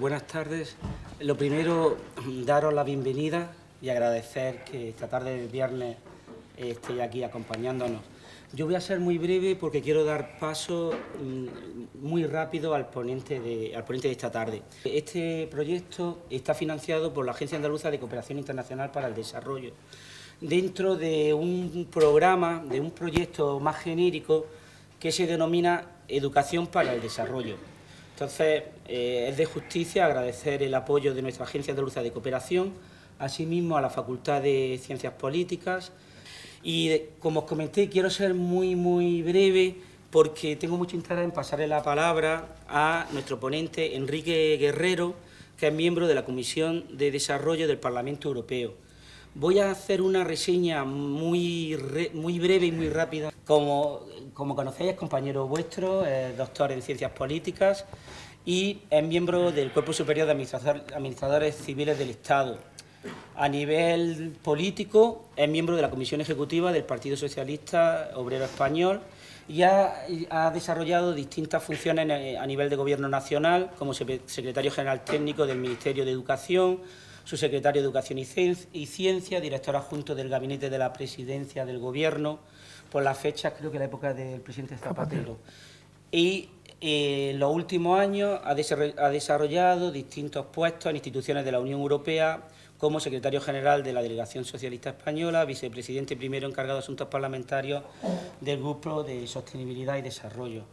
buenas tardes. Lo primero, daros la bienvenida y agradecer que esta tarde de viernes estéis aquí acompañándonos. Yo voy a ser muy breve porque quiero dar paso mm, muy rápido al ponente, de, al ponente de esta tarde. Este proyecto está financiado por la Agencia Andaluza de Cooperación Internacional para el Desarrollo, dentro de un programa, de un proyecto más genérico que se denomina Educación para el Desarrollo. Entonces, eh, es de justicia agradecer el apoyo de nuestra Agencia Andaluza de Cooperación, asimismo a la Facultad de Ciencias Políticas. Y como os comenté, quiero ser muy, muy breve porque tengo mucho interés en pasarle la palabra a nuestro ponente Enrique Guerrero, que es miembro de la Comisión de Desarrollo del Parlamento Europeo. Voy a hacer una reseña muy, muy breve y muy rápida. Como, como conocéis, es compañero vuestro, es doctor en Ciencias Políticas y es miembro del Cuerpo Superior de Administradores Civiles del Estado. A nivel político, es miembro de la Comisión Ejecutiva del Partido Socialista Obrero Español y ha, ha desarrollado distintas funciones a nivel de Gobierno Nacional, como secretario general técnico del Ministerio de Educación, su secretario de Educación y Ciencia, director adjunto del Gabinete de la Presidencia del Gobierno, por las fechas, creo que la época del presidente Zapatero. Y en los últimos años ha desarrollado distintos puestos en instituciones de la Unión Europea, como secretario general de la Delegación Socialista Española, vicepresidente primero encargado de asuntos parlamentarios del Grupo de Sostenibilidad y Desarrollo.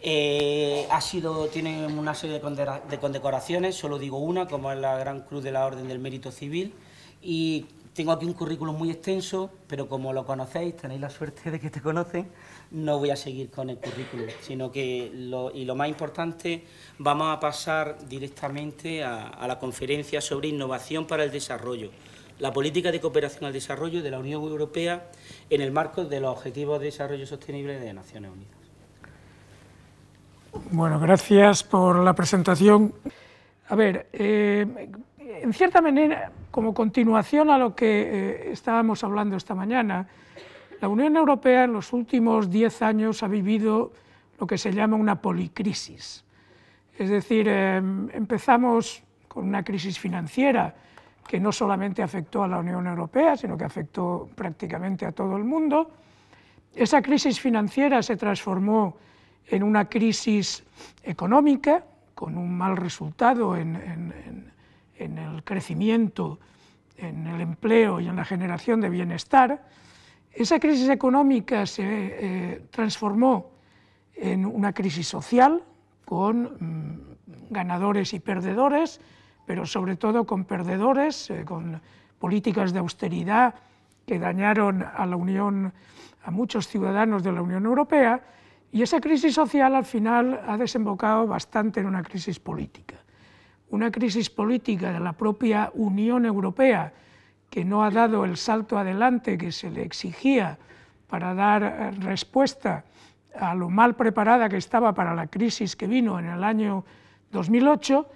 Eh, ha sido, tiene una serie de condecoraciones, solo digo una, como es la Gran Cruz de la Orden del Mérito Civil, y tengo aquí un currículum muy extenso, pero como lo conocéis, tenéis la suerte de que te conocen, no voy a seguir con el currículum, sino que, y lo más importante, vamos a pasar directamente a la conferencia sobre innovación para el desarrollo, la política de cooperación al desarrollo de la Unión Europea en el marco de los Objetivos de Desarrollo Sostenible de Naciones Unidas. Bueno, gracias por la presentación. A ver, eh, en cierta manera, como continuación a lo que eh, estábamos hablando esta mañana, la Unión Europea en los últimos diez años ha vivido lo que se llama una policrisis. Es decir, eh, empezamos con una crisis financiera que no solamente afectó a la Unión Europea, sino que afectó prácticamente a todo el mundo. Esa crisis financiera se transformó en una crisis económica, con un mal resultado en, el crecimiento, en el empleo y en la generación de bienestar, esa crisis económica se eh, transformó en una crisis social con mm, ganadores y perdedores, pero sobre todo con perdedores, eh, con políticas de austeridad que dañaron a la Unión, a muchos ciudadanos de la Unión Europea, y esa crisis social al final ha desembocado bastante en una crisis política. Una crisis política de la propia Unión Europea que no ha dado el salto adelante que se le exigía para dar eh, respuesta a lo mal preparada que estaba para la crisis que vino en el año 2008,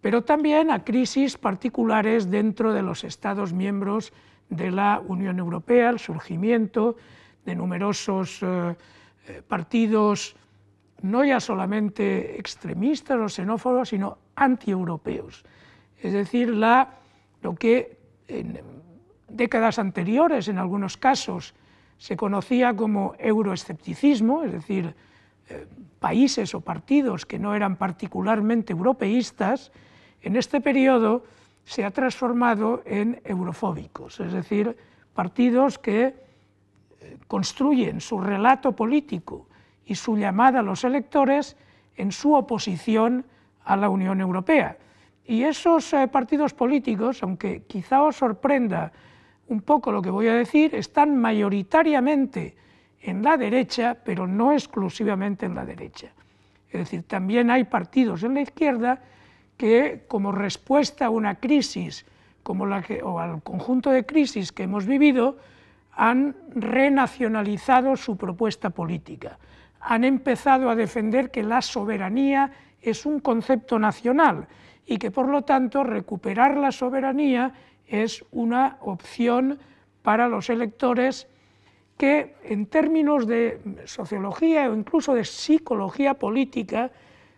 pero también a crisis particulares dentro de los Estados miembros de la Unión Europea, el surgimiento de numerosos eh, eh, partidos no ya solamente extremistas o xenófobos, sino antieuropeos. Es decir, lo que en décadas anteriores, en algunos casos, se conocía como euroescepticismo, es decir, eh, países o partidos que no eran particularmente europeístas, en este periodo se ha transformado en eurofóbicos, es decir, partidos que construyen su relato político y su llamada a los electores en su oposición a la Unión Europea. Y esos eh, partidos políticos, aunque quizá os sorprenda un poco lo que voy a decir, están mayoritariamente en la derecha, pero no exclusivamente en la derecha. Es decir, también hay partidos en la izquierda que, como respuesta a una crisis como la que, o al conjunto de crisis que hemos vivido, han renacionalizado su propuesta política, han empezado a defender que la soberanía es un concepto nacional y que por lo tanto recuperar la soberanía es una opción para los electores que en términos de sociología o incluso de psicología política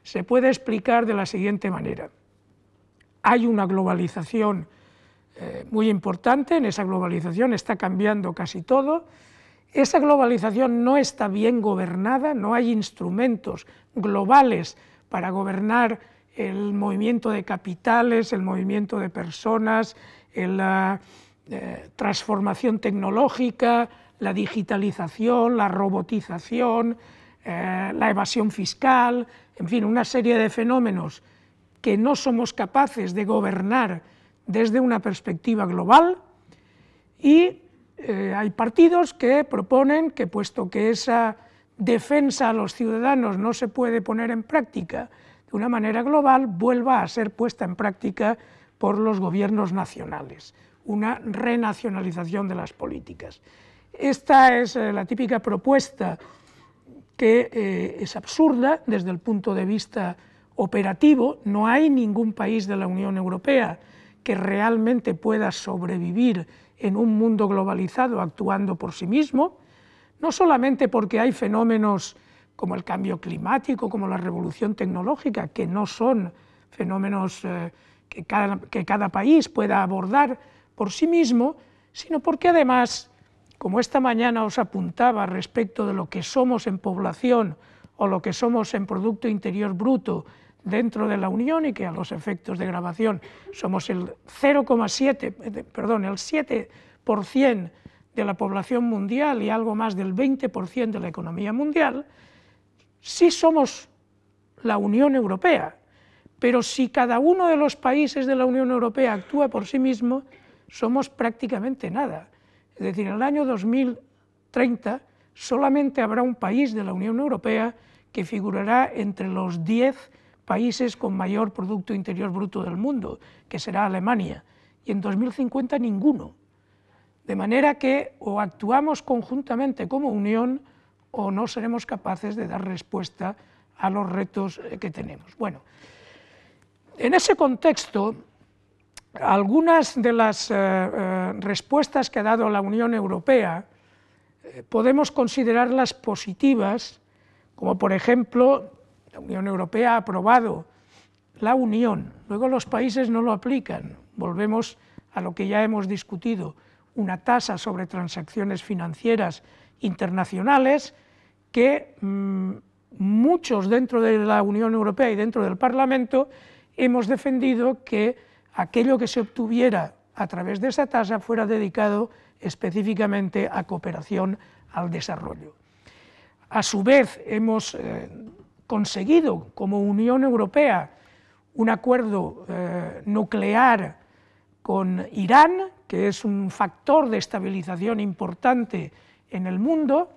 se puede explicar de la siguiente manera. hay una globalización eh, muy importante, en esa globalización está cambiando casi todo. Esa globalización no está bien gobernada, no hay instrumentos globales para gobernar el movimiento de capitales, el movimiento de personas, la eh, transformación tecnológica, la digitalización, la robotización, eh, la evasión fiscal, en fin, una serie de fenómenos que no somos capaces de gobernar desde una perspectiva global y eh, hay partidos que proponen que puesto que esa defensa a los ciudadanos no se puede poner en práctica de una manera global, vuelva a ser puesta en práctica por los gobiernos nacionales, una renacionalización de las políticas. Esta es eh, la típica propuesta que eh, es absurda desde el punto de vista operativo. No hay ningún país de la Unión Europea que realmente pueda sobrevivir en un mundo globalizado actuando por sí mismo, no solamente porque hay fenómenos como el cambio climático, como la revolución tecnológica, que no son fenómenos eh, que, cada, que cada país pueda abordar por sí mismo, sino porque además, como esta mañana os apuntaba respecto de lo que somos en población o lo que somos en Producto Interior Bruto dentro de la Unión y que a los efectos de grabación somos el 0,7, eh, perdón, el 7% de la población mundial y algo más del 20% de la economía mundial, sí somos la Unión Europea, pero si cada uno de los países de la Unión Europea actúa por sí mismo, somos prácticamente nada. Es decir, en el año 2030 solamente habrá un país de la Unión Europea que figurará entre los 10 países con mayor Producto Interior Bruto del mundo, que será Alemania, y en 2050 ninguno. De manera que o actuamos conjuntamente como Unión o no seremos capaces de dar respuesta a los retos eh, que tenemos. Bueno, en ese contexto, algunas de las eh, eh, respuestas que ha dado la Unión Europea podemos considerarlas positivas, como por ejemplo la Unión Europea ha aprobado la Unión, luego los países no lo aplican. Volvemos a lo que ya hemos discutido, una tasa sobre transacciones financieras internacionales que mm, muchos dentro de la Unión Europea y dentro del Parlamento hemos defendido que aquello que se obtuviera a través de esa tasa fuera dedicado específicamente a cooperación al desarrollo. A su vez, hemos eh, conseguido como Unión Europea un acuerdo eh, nuclear con Irán, que es un factor de estabilización importante en el mundo.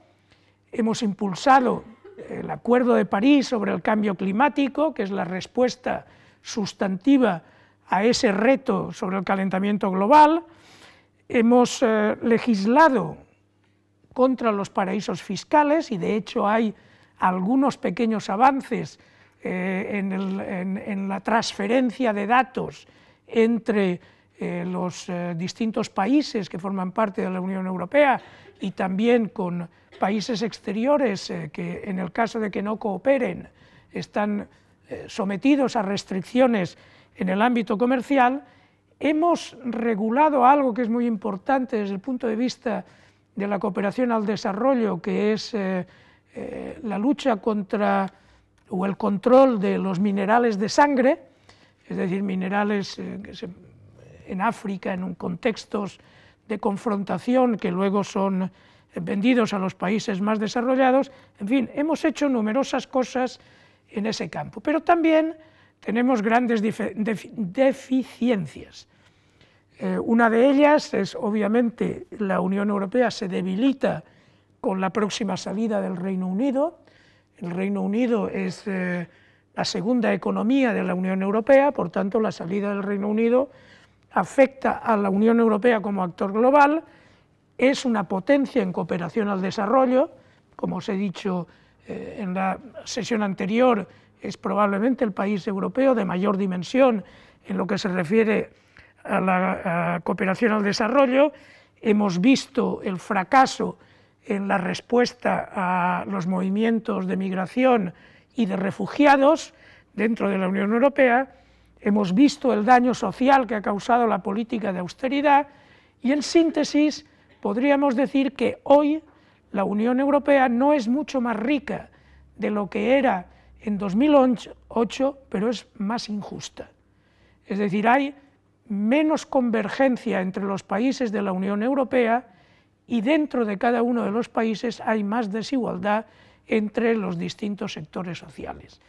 Hemos impulsado el Acuerdo de París sobre el cambio climático, que es la respuesta sustantiva a ese reto sobre el calentamiento global. Hemos eh, legislado contra los paraísos fiscales y de hecho hay algunos pequeños avances eh, en, la transferencia de datos entre eh, los eh, distintos países que forman parte de la Unión Europea y también con países exteriores que en el caso de que no cooperen están sometidos a restricciones en el ámbito comercial, hemos regulado algo que es muy importante desde el punto de vista de la cooperación al desarrollo, que es la lucha contra o el control de los minerales de sangre, es decir, minerales eh, en África en contextos de confrontación que luego son vendidos a los países más desarrollados, en fin, hemos hecho numerosas cosas en ese campo, pero también tenemos grandes deficiencias. Eh, una de ellas es, obviamente, la Unión Europea se debilita con la próxima salida del Reino Unido. El Reino Unido es eh, la segunda economía de la Unión Europea, por tanto la salida del Reino Unido afecta a la Unión Europea como actor global, es una potencia en cooperación al desarrollo, como os he dicho eh, en la sesión anterior, es probablemente el país europeo de mayor dimensión en lo que se refiere a la cooperación al desarrollo. Hemos visto el fracaso en la respuesta a los movimientos de migración y de refugiados dentro de la Unión Europea hemos visto el daño social que ha causado la política de austeridad y en síntesis podríamos decir que hoy la Unión Europea no es mucho más rica de lo que era en 2008, pero es más injusta. Es decir, hay menos convergencia entre los países de la Unión Europea y dentro de cada uno de los países hay más desigualdad entre los distintos sectores sociales.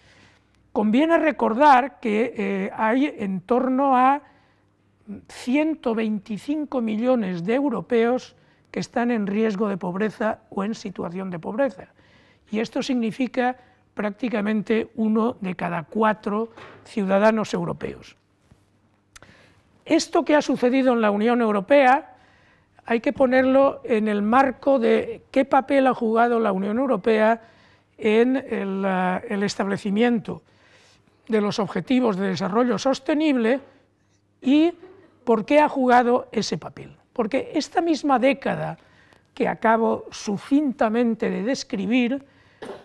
Conviene recordar que eh, hay en torno a 125 millones de europeos que están en riesgo de pobreza o en situación de pobreza. Y esto significa prácticamente uno de cada cuatro ciudadanos europeos. Esto que ha sucedido en la Unión Europea hay que ponerlo en el marco de qué papel ha jugado la Unión Europea en el, el establecimiento de los objetivos de desarrollo sostenible y por qué ha jugado ese papel. Porque esta misma década que acabo sucintamente de describir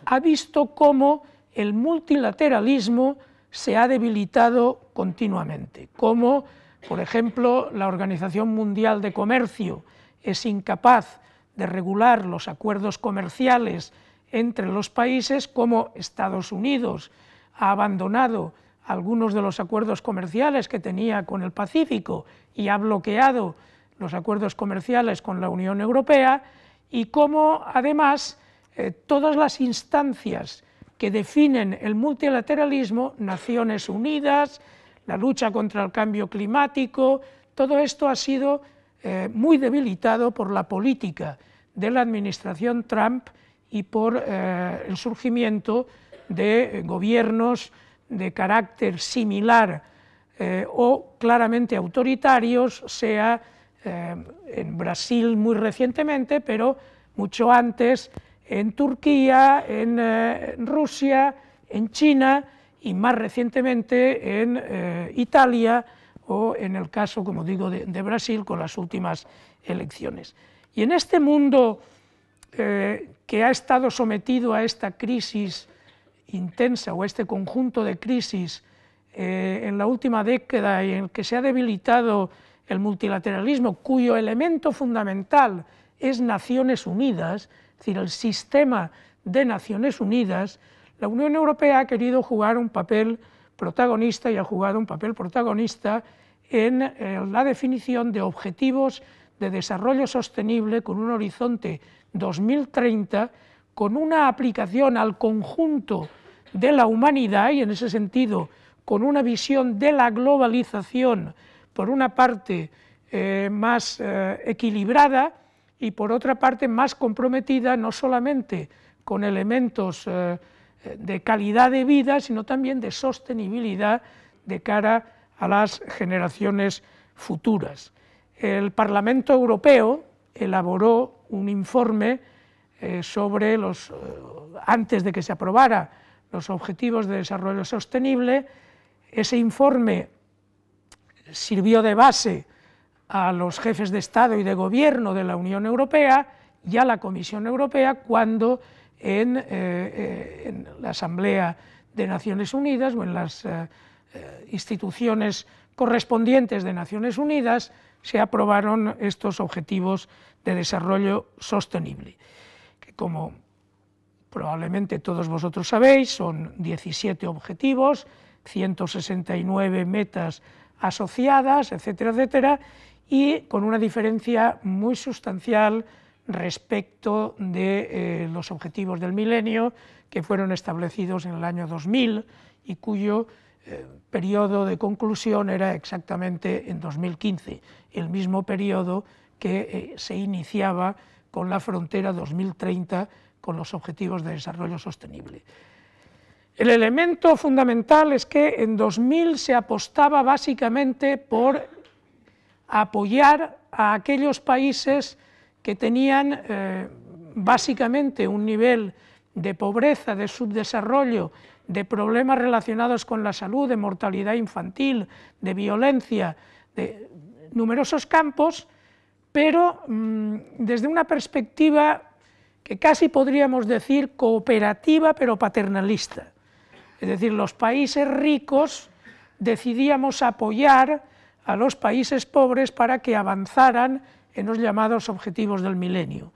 ha visto cómo el multilateralismo se ha debilitado continuamente, como por ejemplo la Organización Mundial de Comercio es incapaz de regular los acuerdos comerciales entre los países, como Estados Unidos ha abandonado algunos de los acuerdos comerciales que tenía con el Pacífico y ha bloqueado los acuerdos comerciales con la Unión Europea, y cómo además eh, todas las instancias que definen el multilateralismo, Naciones Unidas, la lucha contra el cambio climático, todo esto ha sido eh, muy debilitado por la política de la administración Trump y por eh, el surgimiento de gobiernos de carácter similar o claramente autoritarios, sea en Brasil muy recientemente, pero mucho antes en Turquía, eh, en Rusia, en China y más recientemente en eh, Italia o en el caso, como digo, de, Brasil con las últimas elecciones. Y en este mundo eh, que ha estado sometido a esta crisis intensa o a este conjunto de crisis en la última década y en el que se ha debilitado el multilateralismo, cuyo elemento fundamental es Naciones Unidas, decir, el sistema de Naciones Unidas, la Unión Europea ha querido jugar un papel protagonista y ha jugado un papel protagonista en eh, la definición de objetivos de desarrollo sostenible con un horizonte 2030, con una aplicación al conjunto de la humanidad y en ese sentido con una visión de la globalización, por una parte eh, más eh, equilibrada y por otra parte más comprometida no solamente con elementos de calidad de vida, sino también de sostenibilidad de cara a las generaciones futuras. El Parlamento Europeo elaboró un informe eh, sobre los, eh, antes de que se aprobara los Objetivos de Desarrollo Sostenible, ese informe sirvió de base a los jefes de Estado y de Gobierno de la Unión Europea y a la Comisión Europea cuando en, eh, la Asamblea de Naciones Unidas o en las eh, instituciones correspondientes de Naciones Unidas se aprobaron estos objetivos de desarrollo sostenible, que como probablemente todos vosotros sabéis, son 17 objetivos, 169 metas asociadas, etcétera, etcétera, y con una diferencia muy sustancial respecto de eh, los objetivos del milenio que fueron establecidos en el año 2000 y cuyo periodo de conclusión era exactamente en 2015, el mismo periodo que eh, se iniciaba con la frontera 2030 con los objetivos de desarrollo sostenible. El elemento fundamental es que en 2000 se apostaba básicamente por apoyar a aquellos países que tenían eh, básicamente un nivel de pobreza, de subdesarrollo, de problemas relacionados con la salud, de mortalidad infantil, de violencia, de numerosos campos, pero mm, desde una perspectiva que casi podríamos decir cooperativa pero paternalista. Es decir, los países ricos decidíamos apoyar a los países pobres para que avanzaran en los llamados objetivos del milenio.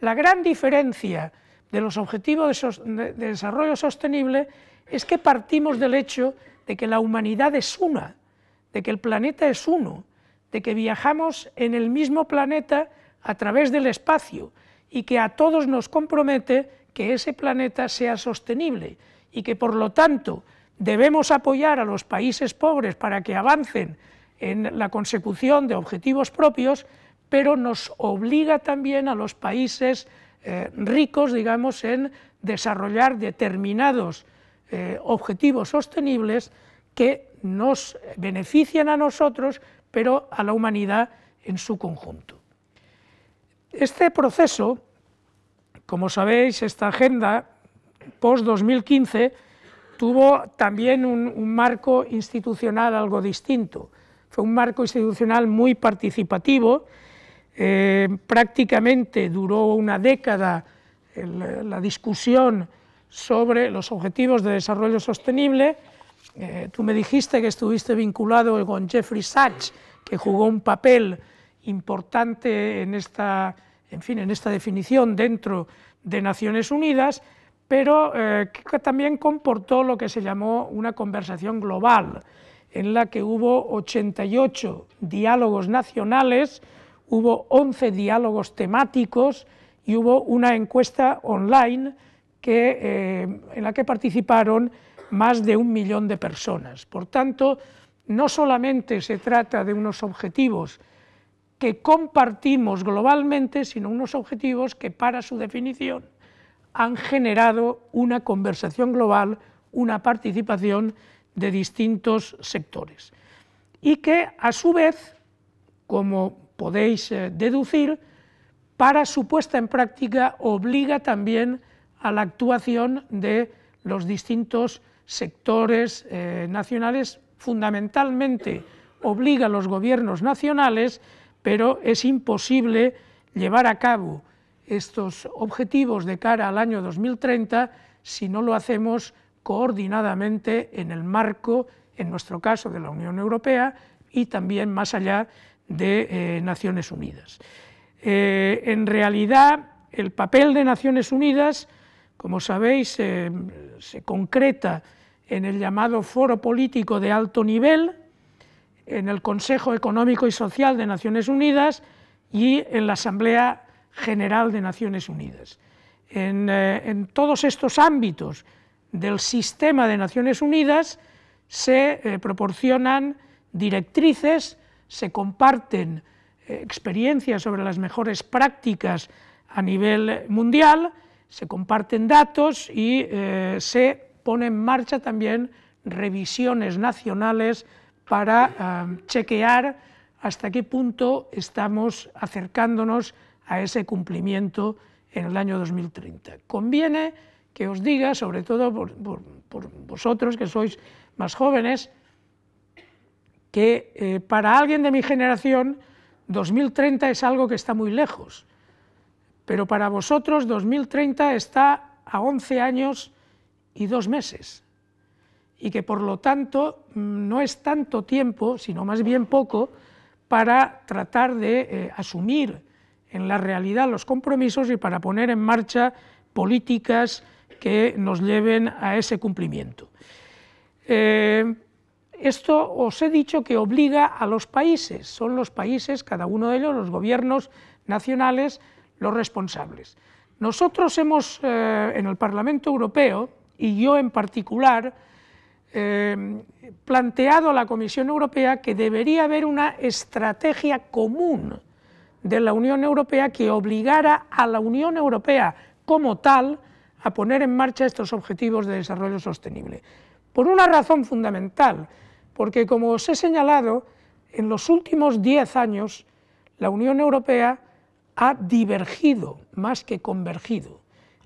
La gran diferencia de los objetivos de, desarrollo sostenible es que partimos del hecho de que la humanidad es una, de que el planeta es uno, de que viajamos en el mismo planeta a través del espacio y que a todos nos compromete que ese planeta sea sostenible y que por lo tanto debemos apoyar a los países pobres para que avancen en la consecución de objetivos propios, pero nos obliga también a los países eh, ricos, digamos, en desarrollar determinados eh, objetivos sostenibles que nos benefician a nosotros, pero a la humanidad en su conjunto. Este proceso, como sabéis, esta agenda post-2015 tuvo también un, marco institucional algo distinto. Fue un marco institucional muy participativo, eh, prácticamente duró una década la discusión sobre los objetivos de desarrollo sostenible. Eh, tú me dijiste que estuviste vinculado con Jeffrey Sachs, que jugó un papel importante en esta, en fin, en esta definición dentro de Naciones Unidas, pero eh, que también comportó lo que se llamó una conversación global, en la que hubo 88 diálogos nacionales, hubo 11 diálogos temáticos y hubo una encuesta online eh, en la que participaron más de un millón de personas. Por tanto, no solamente se trata de unos objetivos que compartimos globalmente, sino unos objetivos que para su definición han generado una conversación global, una participación de distintos sectores. Y que, a su vez, como podéis eh, deducir, para su puesta en práctica obliga también a la actuación de los distintos sectores eh, nacionales, fundamentalmente obliga a los gobiernos nacionales, pero es imposible llevar a cabo estos objetivos de cara al año 2030 si no lo hacemos coordinadamente en el marco, en nuestro caso, de la Unión Europea y también más allá de eh, Naciones Unidas. Eh, en realidad, el papel de Naciones Unidas como sabéis, se concreta en el llamado Foro Político de Alto Nivel, en el Consejo Económico y Social de Naciones Unidas y en la Asamblea General de Naciones Unidas. En, eh, todos estos ámbitos del sistema de Naciones Unidas se eh, proporcionan directrices, se comparten eh, experiencias sobre las mejores prácticas a nivel mundial, se comparten datos y eh, se pone en marcha también revisiones nacionales para eh, chequear hasta qué punto estamos acercándonos a ese cumplimiento en el año 2030. Conviene que os diga, sobre todo por, vosotros que sois más jóvenes, que eh, para alguien de mi generación 2030 es algo que está muy lejos pero para vosotros 2030 está a 11 años y dos meses, y que por lo tanto mm, no es tanto tiempo, sino más bien poco, para tratar de eh, asumir en la realidad los compromisos y para poner en marcha políticas que nos lleven a ese cumplimiento. Eh, esto os he dicho que obliga a los países, son los países, cada uno de ellos, los gobiernos nacionales, los responsables. Nosotros hemos, eh, en el Parlamento Europeo, y yo en particular, eh, planteado a la Comisión Europea que debería haber una estrategia común de la Unión Europea que obligara a la Unión Europea como tal a poner en marcha estos objetivos de desarrollo sostenible. Por una razón fundamental, porque como os he señalado, en los últimos diez años la Unión Europea ha divergido más que convergido.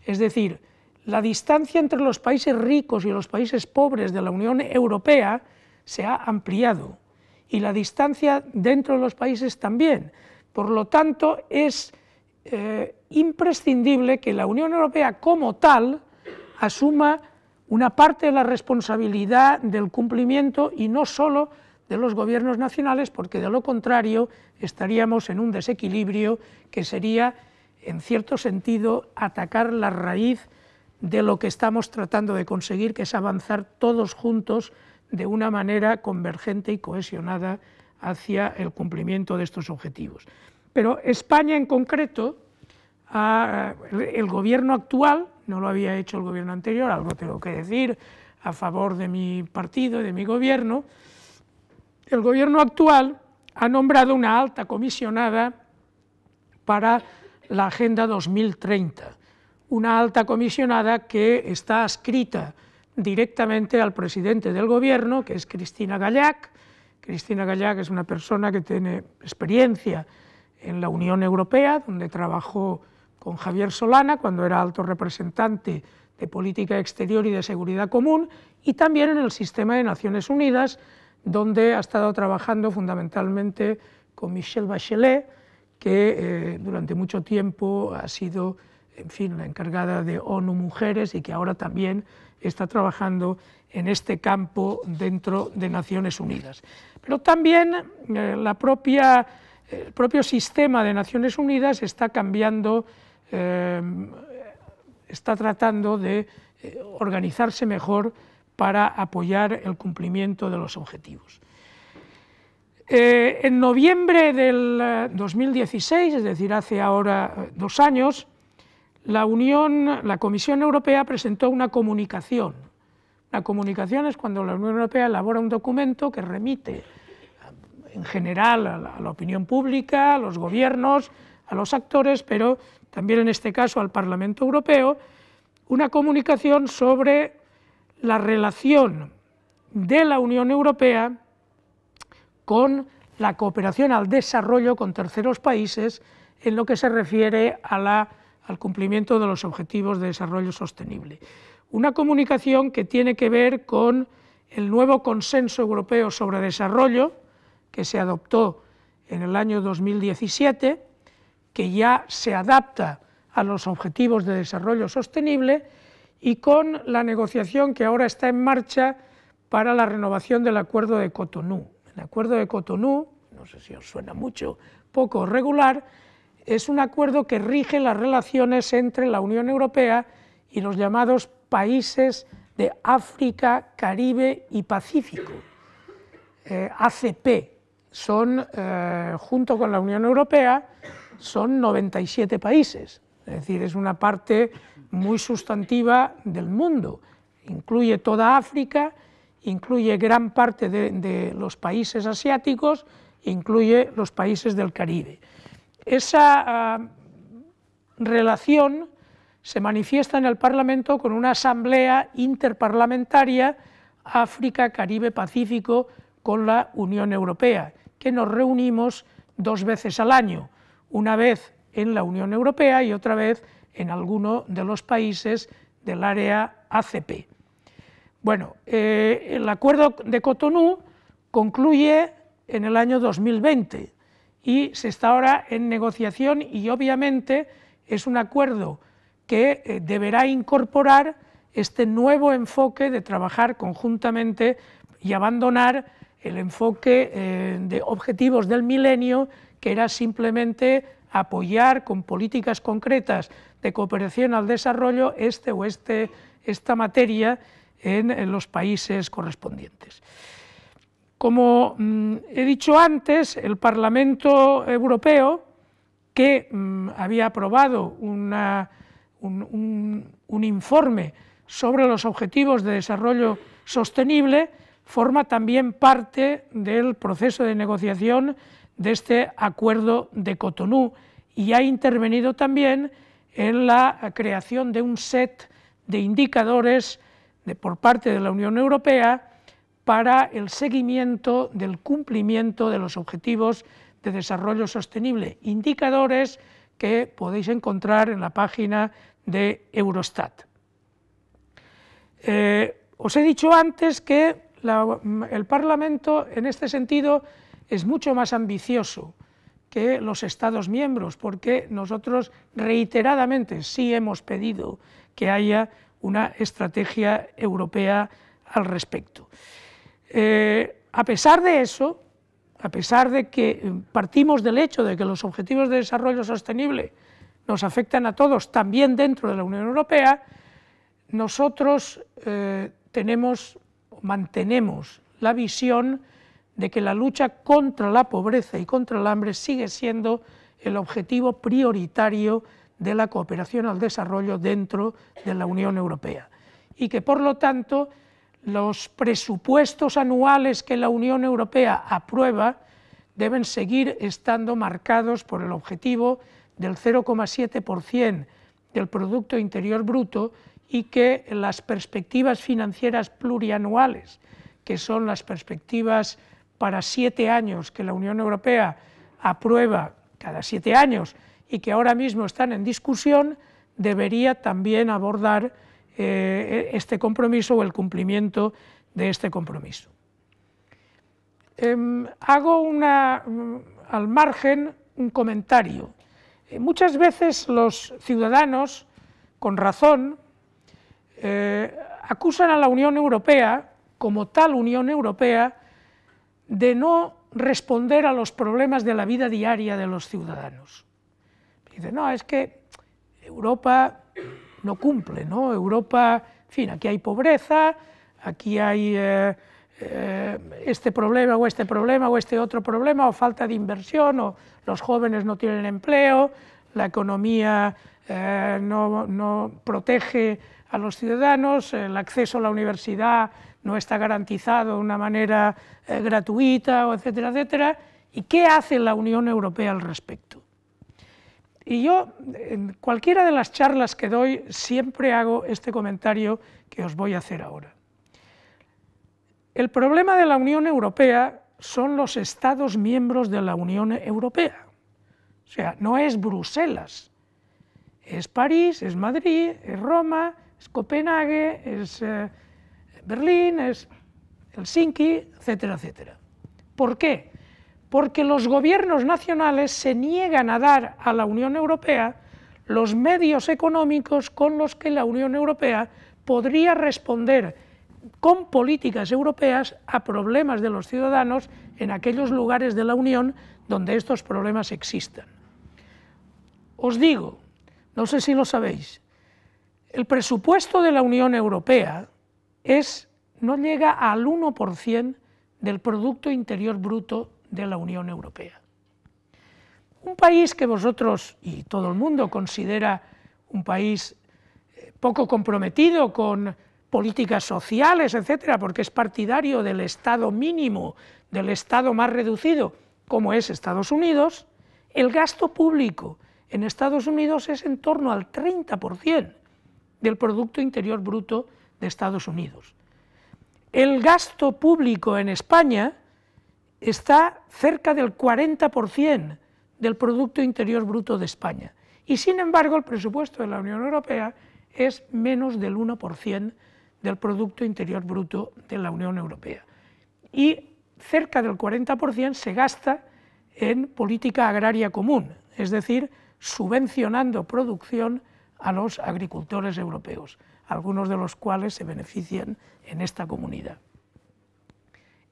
Es decir, la distancia entre los países ricos y los países pobres de la Unión Europea se ha ampliado y la distancia dentro de los países también. Por lo tanto, es eh, imprescindible que la Unión Europea como tal asuma una parte de la responsabilidad del cumplimiento y no solo de los gobiernos nacionales, porque de lo contrario estaríamos en un desequilibrio que sería, en cierto sentido, atacar la raíz de lo que estamos tratando de conseguir, que es avanzar todos juntos de una manera convergente y cohesionada hacia el cumplimiento de estos objetivos. Pero España en concreto, el gobierno actual, no lo había hecho el gobierno anterior, algo tengo que decir a favor de mi partido, de mi gobierno, el gobierno actual ha nombrado una alta comisionada para la Agenda 2030, una alta comisionada que está adscrita directamente al presidente del gobierno, que es Cristina Gallac. Cristina Gallac es una persona que tiene experiencia en la Unión Europea, donde trabajó con Javier Solana cuando era alto representante de política exterior y de seguridad común, y también en el sistema de Naciones Unidas, donde ha estado trabajando fundamentalmente con Michelle Bachelet, que eh, durante mucho tiempo ha sido, en fin, la encargada de ONU Mujeres y que ahora también está trabajando en este campo dentro de Naciones Unidas. Pero también eh, la propia, el propio sistema de Naciones Unidas está cambiando, eh, está tratando de organizarse mejor para apoyar el cumplimiento de los objetivos. Eh, en noviembre del 2016, eh, es decir, hace ahora eh, dos años, la, Unión, la Comisión Europea presentó una comunicación. La comunicación es cuando la Unión Europea elabora un documento que remite en general a la opinión pública, a los gobiernos, a los actores, pero también en este caso al Parlamento Europeo, una comunicación sobre la relación de la Unión Europea con la cooperación al desarrollo con terceros países en lo que se refiere al cumplimiento de los objetivos de desarrollo sostenible. Una comunicación que tiene que ver con el nuevo consenso europeo sobre desarrollo que se adoptó en el año 2017, que ya se adapta a los objetivos de desarrollo sostenible y con la negociación que ahora está en marcha para la renovación del Acuerdo de Cotonú. El Acuerdo de Cotonú, no sé si os suena mucho, poco regular, es un acuerdo que rige las relaciones entre la Unión Europea y los llamados países de África, Caribe y Pacífico, eh, ACP. Son, eh, junto con la Unión Europea, son 97 países, es decir, es una parte muy sustantiva del mundo. Incluye toda África, incluye gran parte de, los países asiáticos, incluye los países del Caribe. Esa ah, relación se manifiesta en el Parlamento con una asamblea interparlamentaria África, Caribe, Pacífico con la Unión Europea, que nos reunimos dos veces al año, una vez en la Unión Europea y otra vez en alguno de los países del área ACP. Bueno, eh, el acuerdo de Cotonú concluye en el año 2020 y se está ahora en negociación y obviamente es un acuerdo que eh, deberá incorporar este nuevo enfoque de trabajar conjuntamente y abandonar el enfoque eh, de objetivos del milenio que era simplemente apoyar con políticas concretas de cooperación al desarrollo este o este, esta materia en, los países correspondientes. Como mm, he dicho antes, el Parlamento Europeo, que mm, había aprobado un, un informe sobre los objetivos de desarrollo sostenible, forma también parte del proceso de negociación de este acuerdo de Cotonú y ha intervenido también en la creación de un set de indicadores por parte de la Unión Europea para el seguimiento del cumplimiento de los objetivos de desarrollo sostenible, indicadores que podéis encontrar en la página de Eurostat. Eh, os he dicho antes que el Parlamento en este sentido es mucho más ambicioso que los Estados miembros, porque nosotros reiteradamente sí hemos pedido que haya una estrategia europea al respecto. Eh, a pesar de eso, a pesar de que partimos del hecho de que los objetivos de desarrollo sostenible nos afectan a todos, también dentro de la Unión Europea, nosotros eh, tenemos, mantenemos la visión de que la lucha contra la pobreza y contra el hambre sigue siendo el objetivo prioritario de la cooperación al desarrollo dentro de la Unión Europea. Y que por lo tanto los presupuestos anuales que la Unión Europea aprueba deben seguir estando marcados por el objetivo del 0,7% del Producto Interior Bruto y que las perspectivas financieras plurianuales, que son las perspectivas para siete años que la Unión Europea aprueba cada siete años y que ahora mismo están en discusión, debería también abordar eh, este compromiso o el cumplimiento de este compromiso. Em, hago una, mm, al margen un comentario. Eh, muchas veces los ciudadanos, con razón, eh, acusan a la Unión Europea, como tal Unión Europea, de no responder a los problemas de la vida diaria de los ciudadanos. Dice, no, es que Europa no cumple, ¿no? Europa, en fin, aquí hay pobreza, aquí hay eh, eh, este problema o este problema o este otro problema, o falta de inversión, o los jóvenes no tienen empleo, la economía eh, no, no, protege a los ciudadanos, el acceso a la universidad no está garantizado de una manera gratuita, etcétera, etcétera. ¿Y qué hace la Unión Europea al respecto? Y yo, en cualquiera de las charlas que doy, siempre hago este comentario que os voy a hacer ahora. El problema de la Unión Europea son los Estados miembros de la Unión Europea. O sea, no es Bruselas, es París, es Madrid, es Roma, es Copenhague, es eh, Berlín, es Helsinki, etcétera, etcétera. ¿Por qué? porque los gobiernos nacionales se niegan a dar a la Unión Europea los medios económicos con los que la Unión Europea podría responder con políticas europeas a problemas de los ciudadanos en aquellos lugares de la Unión donde estos problemas existan. Os digo, no sé si lo sabéis, el presupuesto de la Unión Europea es, no llega al 1% del Producto Interior Bruto de la Unión Europea. Un país que vosotros y todo el mundo considera un país eh, poco comprometido con políticas sociales, etcétera, porque es partidario del Estado mínimo, del Estado más reducido, como es Estados Unidos, el gasto público en Estados Unidos es en torno al 30% del Producto Interior Bruto de Estados Unidos. El gasto público en España está cerca del 40% del Producto Interior Bruto de España. Y sin embargo, el presupuesto de la Unión Europea es menos del 1% del Producto Interior Bruto de la Unión Europea. Y cerca del 40% se gasta en política agraria común, es decir, subvencionando producción a los agricultores europeos, algunos de los cuales se benefician en esta comunidad.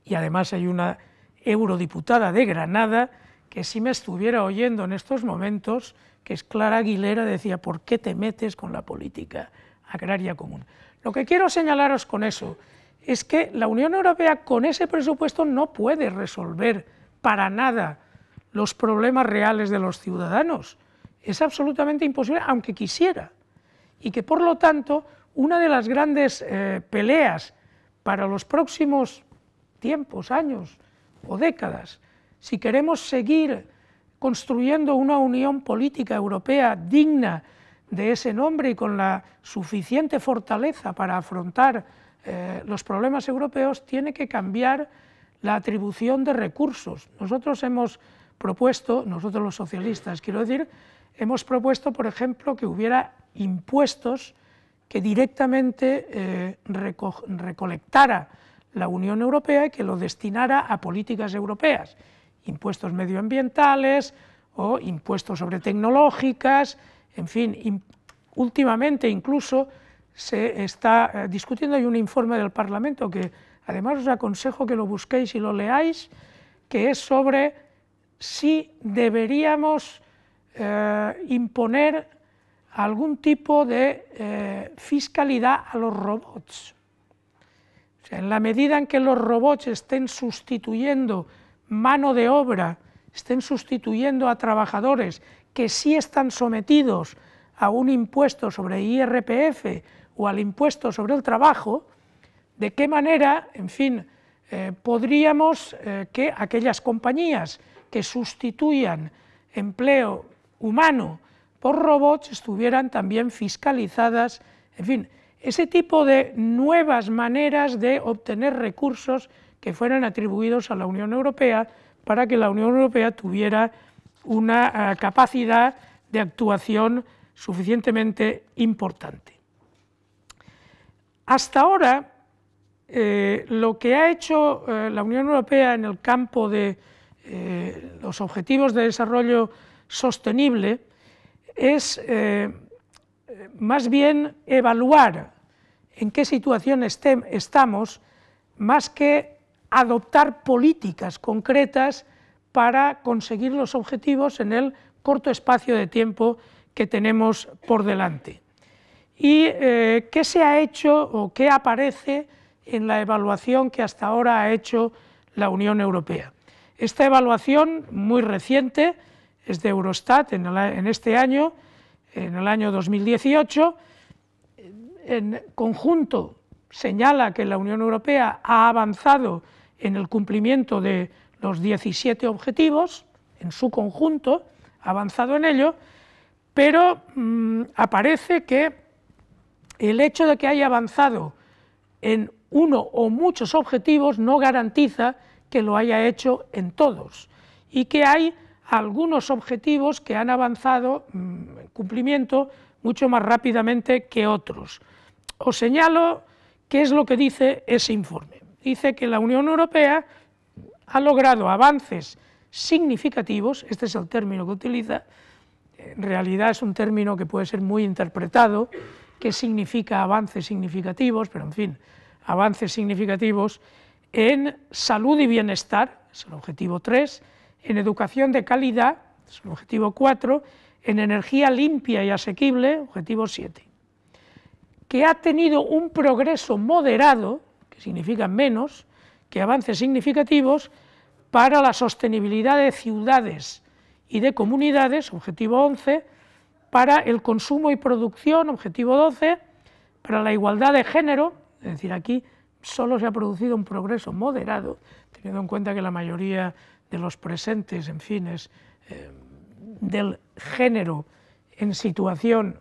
Y además hay una eurodiputada de Granada, que si me estuviera oyendo en estos momentos, que es Clara Aguilera, decía, ¿por qué te metes con la política agraria común? Lo que quiero señalaros con eso es que la Unión Europea con ese presupuesto no puede resolver para nada los problemas reales de los ciudadanos. Es absolutamente imposible, aunque quisiera. Y que por lo tanto, una de las grandes eh, peleas para los próximos tiempos, años, o décadas, si queremos seguir construyendo una unión política europea digna de ese nombre y con la suficiente fortaleza para afrontar eh, los problemas europeos, tiene que cambiar la atribución de recursos. Nosotros hemos propuesto, nosotros los socialistas quiero decir, hemos propuesto, por ejemplo, que hubiera impuestos que directamente eh, recolectara la Unión Europea y que lo destinara a políticas europeas, impuestos medioambientales o impuestos sobre tecnológicas, en fin, últimamente incluso se está eh, discutiendo, hay un informe del Parlamento que además os aconsejo que lo busquéis y lo leáis, que es sobre si deberíamos eh, imponer algún tipo de eh, fiscalidad a los robots. en la medida en que los robots estén sustituyendo mano de obra, estén sustituyendo a trabajadores que sí están sometidos a un impuesto sobre IRPF o al impuesto sobre el trabajo, de qué manera, en fin, eh, podríamos eh, que aquellas compañías que sustituyan empleo humano por robots estuvieran también fiscalizadas, en fin, ese tipo de nuevas maneras de obtener recursos que fueran atribuidos a la Unión Europea para que la Unión Europea tuviera una eh, capacidad de actuación suficientemente importante. Hasta ahora, eh, lo que ha hecho eh, la Unión Europea en el campo de los objetivos de desarrollo sostenible es más bien evaluar en qué situación estamos, más que adoptar políticas concretas para conseguir los objetivos en el corto espacio de tiempo que tenemos por delante y eh, qué se ha hecho o qué aparece en la evaluación que hasta ahora ha hecho la Unión Europea. Esta evaluación, muy reciente, es de Eurostat en, este año, en el año 2018, en conjunto señala que la Unión Europea ha avanzado en el cumplimiento de los 17 objetivos, en su conjunto, ha avanzado en ello, pero mm, aparece que el hecho de que haya avanzado en uno o muchos objetivos no garantiza que lo haya hecho en todos y que hay algunos objetivos que han avanzado mm, en cumplimiento mucho más rápidamente que otros. Os señalo qué es lo que dice ese informe. Dice que la Unión Europea ha logrado avances significativos, este es el término que utiliza, en realidad es un término que puede ser muy interpretado, qué significa avances significativos, pero en fin, avances significativos en salud y bienestar, es el objetivo 3, en educación de calidad, objetivo 4, en energía limpia y asequible, objetivo 7, que ha tenido un progreso moderado, que significa menos que avances significativos, para la sostenibilidad de ciudades y de comunidades, objetivo 11, para el consumo y producción, objetivo 12, para la igualdad de género, es decir, aquí solo se ha producido un progreso moderado, teniendo en cuenta que la mayoría de los presentes, en fin, es eh, del género en situación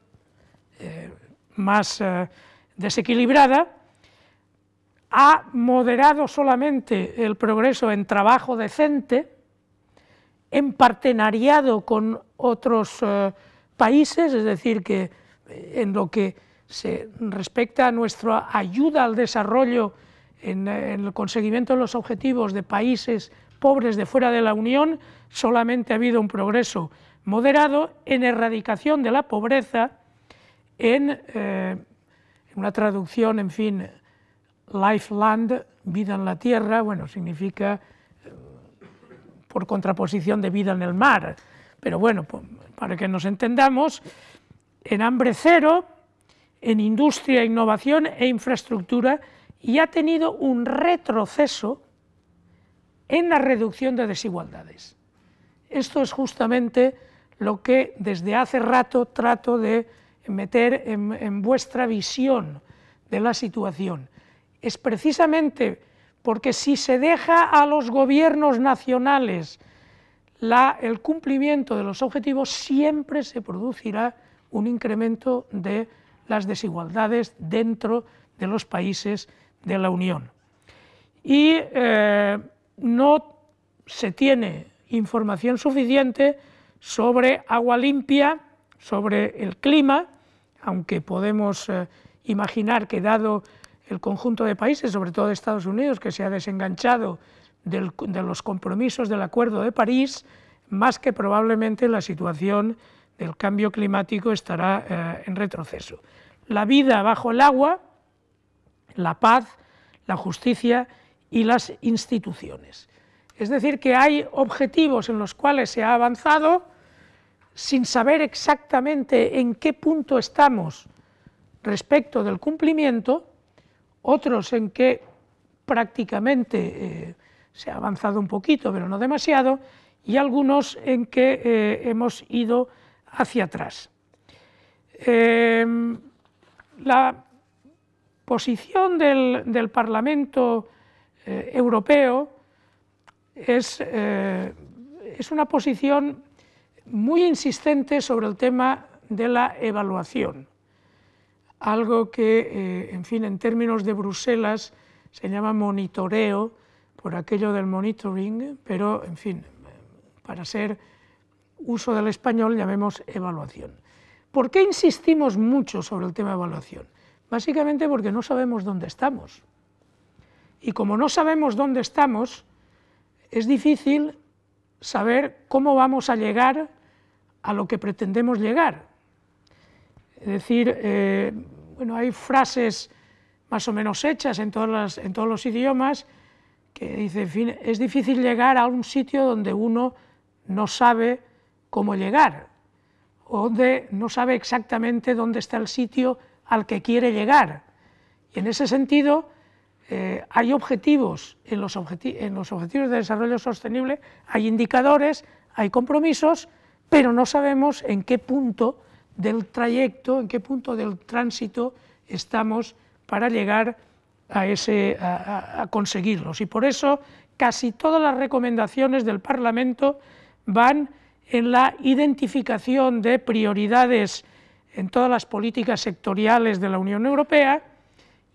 eh, más eh, desequilibrada, ha moderado solamente el progreso en trabajo decente, en partenariado con otros países, es decir, que en lo que se respecta a nuestra ayuda al desarrollo en, el conseguimiento de los objetivos de países pobres de fuera de la Unión, solamente ha habido un progreso moderado en erradicación de la pobreza, en, eh, una traducción, en fin, life land, vida en la tierra, bueno, significa eh, por contraposición de vida en el mar, pero bueno, pues, para que nos entendamos, en hambre cero, en industria, innovación e infraestructura, y ha tenido un retroceso en la reducción de desigualdades. Esto es justamente lo que desde hace rato trato de meter en, vuestra visión de la situación. Es precisamente porque si se deja a los gobiernos nacionales el cumplimiento de los objetivos, siempre se producirá un incremento de las desigualdades dentro de los países de la Unión. Y eh, no se tiene información suficiente sobre agua limpia, sobre el clima, aunque podemos eh, imaginar que dado el conjunto de países, sobre todo de Estados Unidos, que se ha desenganchado de los compromisos del Acuerdo de París, más que probablemente la situación del cambio climático estará eh, en retroceso. la vida bajo el agua, la paz, la justicia y las instituciones. Es decir, que hay objetivos en los cuales se ha avanzado sin saber exactamente en qué punto estamos respecto del cumplimiento, otros en que prácticamente eh, se ha avanzado un poquito, pero no demasiado, y algunos en que eh, hemos ido hacia atrás. Em, la posición del, Parlamento eh, Europeo es, es una posición muy insistente sobre el tema de la evaluación, algo que, eh, en fin, en términos de Bruselas se llama monitoreo, por aquello del monitoring, pero, en fin, para ser uso del español llamemos evaluación. ¿Por qué insistimos mucho sobre el tema de evaluación? Básicamente porque no sabemos dónde estamos. Y como no sabemos dónde estamos, es difícil saber cómo vamos a llegar a lo que pretendemos llegar. Es decir, eh, bueno, hay frases más o menos hechas en, todos los idiomas que dicen, en fin, es difícil llegar a un sitio donde uno no sabe cómo llegar, o donde no sabe exactamente dónde está el sitio al que quiere llegar. Y en ese sentido, eh, hay objetivos en los, objetivos de desarrollo sostenible, hay indicadores, hay compromisos, pero no sabemos en qué punto del trayecto, en qué punto del tránsito estamos para llegar a, ese, a, conseguirlos. Y por eso casi todas las recomendaciones del Parlamento van en la identificación de prioridades en todas las políticas sectoriales de la Unión Europea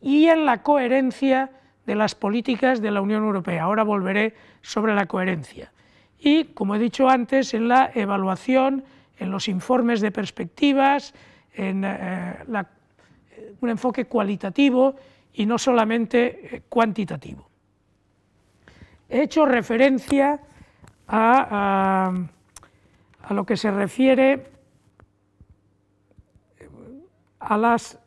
y en la coherencia de las políticas de la Unión Europea. Ahora volveré sobre la coherencia y, como he dicho antes, en la evaluación, en los informes de perspectivas, en eh, un enfoque cualitativo y no solamente eh, cuantitativo. He hecho referencia a, lo que se refiere a las,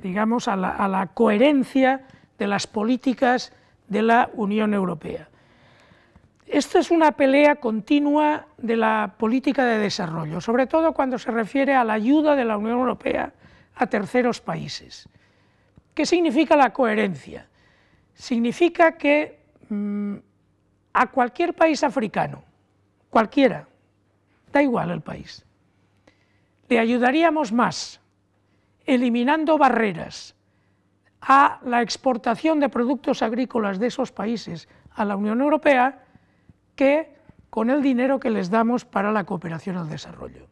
digamos, a la coherencia de las políticas de la Unión Europea. Esta es una pelea continua de la política de desarrollo, sobre todo cuando se refiere a la ayuda de la Unión Europea a terceros países. ¿Qué significa la coherencia? Significa que mm, a cualquier país africano, cualquiera, da igual el país, le ayudaríamos más eliminando barreras a la exportación de productos agrícolas de esos países a la Unión Europea que con el dinero que les damos para la cooperación al desarrollo.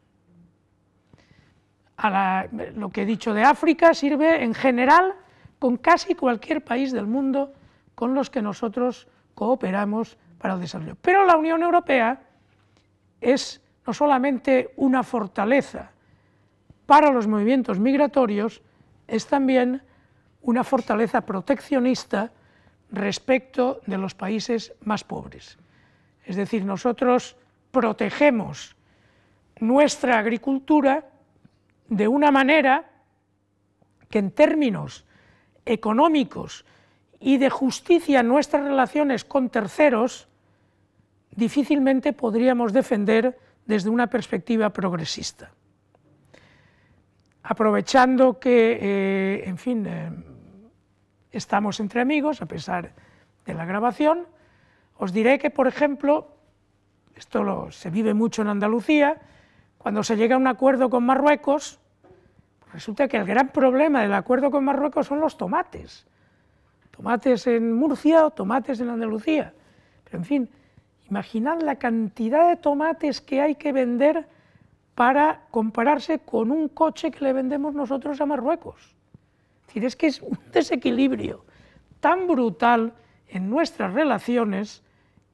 lo que he dicho de África sirve en general con casi cualquier país del mundo con los que nosotros cooperamos para el desarrollo. Pero la Unión Europea es no solamente una fortaleza para los movimientos migratorios, es también una fortaleza proteccionista respecto de los países más pobres. Es decir, nosotros protegemos nuestra agricultura de una manera que en términos económicos y de justicia nuestras relaciones con terceros, difícilmente podríamos defender desde una perspectiva progresista. Aprovechando que, eh, en fin, eh, estamos entre amigos, a pesar de la grabación, os diré que, por ejemplo, esto se vive mucho en Andalucía, cuando se llega a un acuerdo con Marruecos, resulta que el gran problema del acuerdo con Marruecos son los tomates. Tomates en Murcia o tomates en Andalucía. Pero, en fin, imaginad la cantidad de tomates que hay que vender para compararse con un coche que le vendemos nosotros a Marruecos. Es que es un desequilibrio tan brutal en nuestras relaciones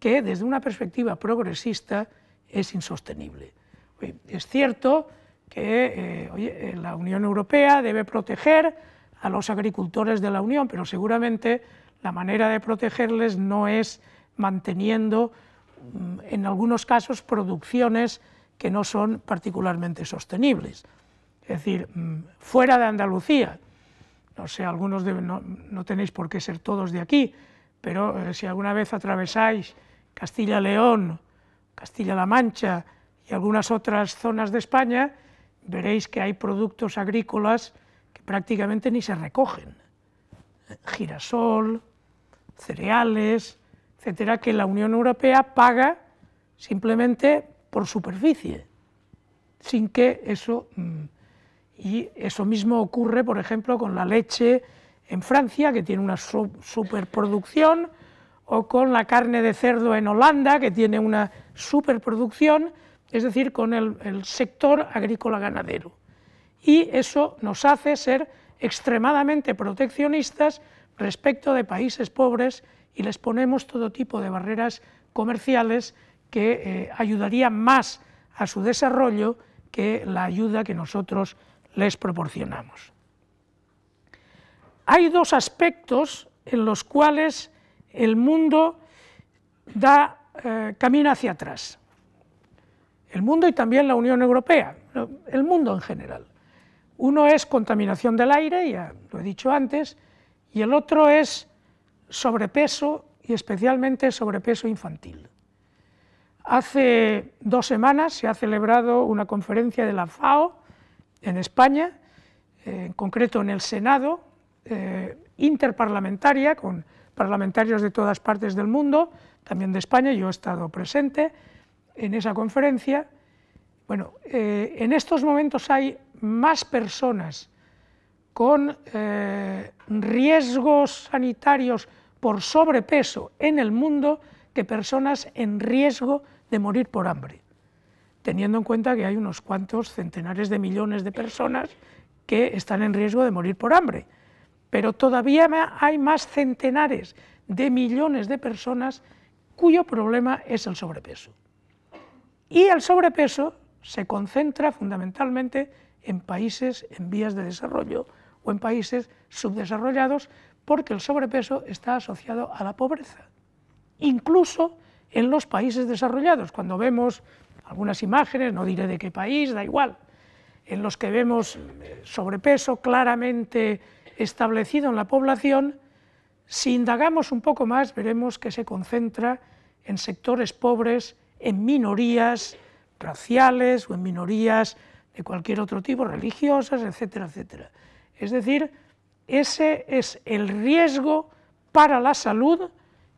que desde una perspectiva progresista es insostenible. Es cierto que eh, eh, la Unión Europea debe proteger a los agricultores de la Unión, pero seguramente la manera de protegerles no es manteniendo, mm, en algunos casos, producciones que no son particularmente sostenibles. Es decir, mm, fuera de Andalucía, no sé, algunos no, tenéis por qué ser todos de aquí, pero eh, si alguna vez atravesáis Castilla-León, Castilla-La Mancha y algunas otras zonas de España, veréis que hay productos agrícolas que prácticamente ni se recogen. Girasol, cereales, etcétera, que la Unión Europea paga simplemente por superficie, sin que eso... Mm, y eso mismo ocurre, por ejemplo, con la leche en Francia, que tiene una superproducción, o con la carne de cerdo en Holanda, que tiene una superproducción, es decir, con el, sector agrícola ganadero. Y eso nos hace ser extremadamente proteccionistas respecto de países pobres y les ponemos todo tipo de barreras comerciales que eh, ayudarían más a su desarrollo que la ayuda que nosotros les proporcionamos. Hay dos aspectos en los cuales el mundo da, eh, camina hacia atrás. El mundo y también la Unión Europea, el mundo en general. Uno es contaminación del aire, ya lo he dicho antes, y el otro es sobrepeso y especialmente sobrepeso infantil. Hace dos semanas se ha celebrado una conferencia de la FAO en España, eh, en concreto en el Senado, eh, interparlamentaria, con parlamentarios de todas partes del mundo, también de España, yo he estado presente en esa conferencia. Bueno, eh, en estos momentos hay más personas con riesgos sanitarios por sobrepeso en el mundo que personas en riesgo de morir por hambre teniendo en cuenta que hay unos cuantos centenares de millones de personas que están en riesgo de morir por hambre. Pero todavía hay más centenares de millones de personas cuyo problema es el sobrepeso. Y el sobrepeso se concentra fundamentalmente en países en vías de desarrollo o en países subdesarrollados porque el sobrepeso está asociado a la pobreza. Incluso en los países desarrollados, cuando vemos algunas imágenes, no diré de qué país, da igual, en los que vemos sobrepeso claramente establecido en la población, si indagamos un poco más veremos que se concentra en sectores pobres, en minorías raciales o en minorías de cualquier otro tipo, religiosas, etcétera, etcétera. Es decir, ese es el riesgo para la salud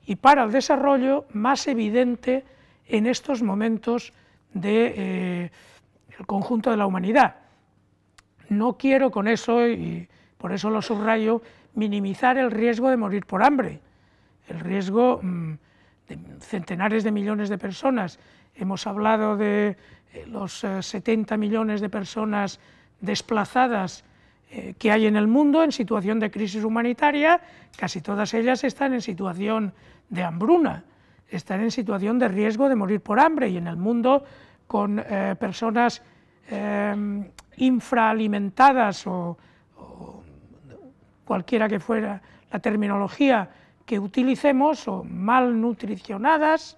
y para el desarrollo más evidente en estos momentos del eh, conjunto de la humanidad. No quiero con eso, y por eso lo subrayo, minimizar el riesgo de morir por hambre, el riesgo mm, de centenares de millones de personas. Hemos hablado de eh, los 70 eh, millones de personas desplazadas que hay en el mundo en situación de crisis humanitaria, casi todas ellas están en situación de hambruna, están en situación de riesgo de morir por hambre y en el mundo con eh, personas eh, infraalimentadas o, cualquiera que fuera la terminología que utilicemos o malnutricionadas,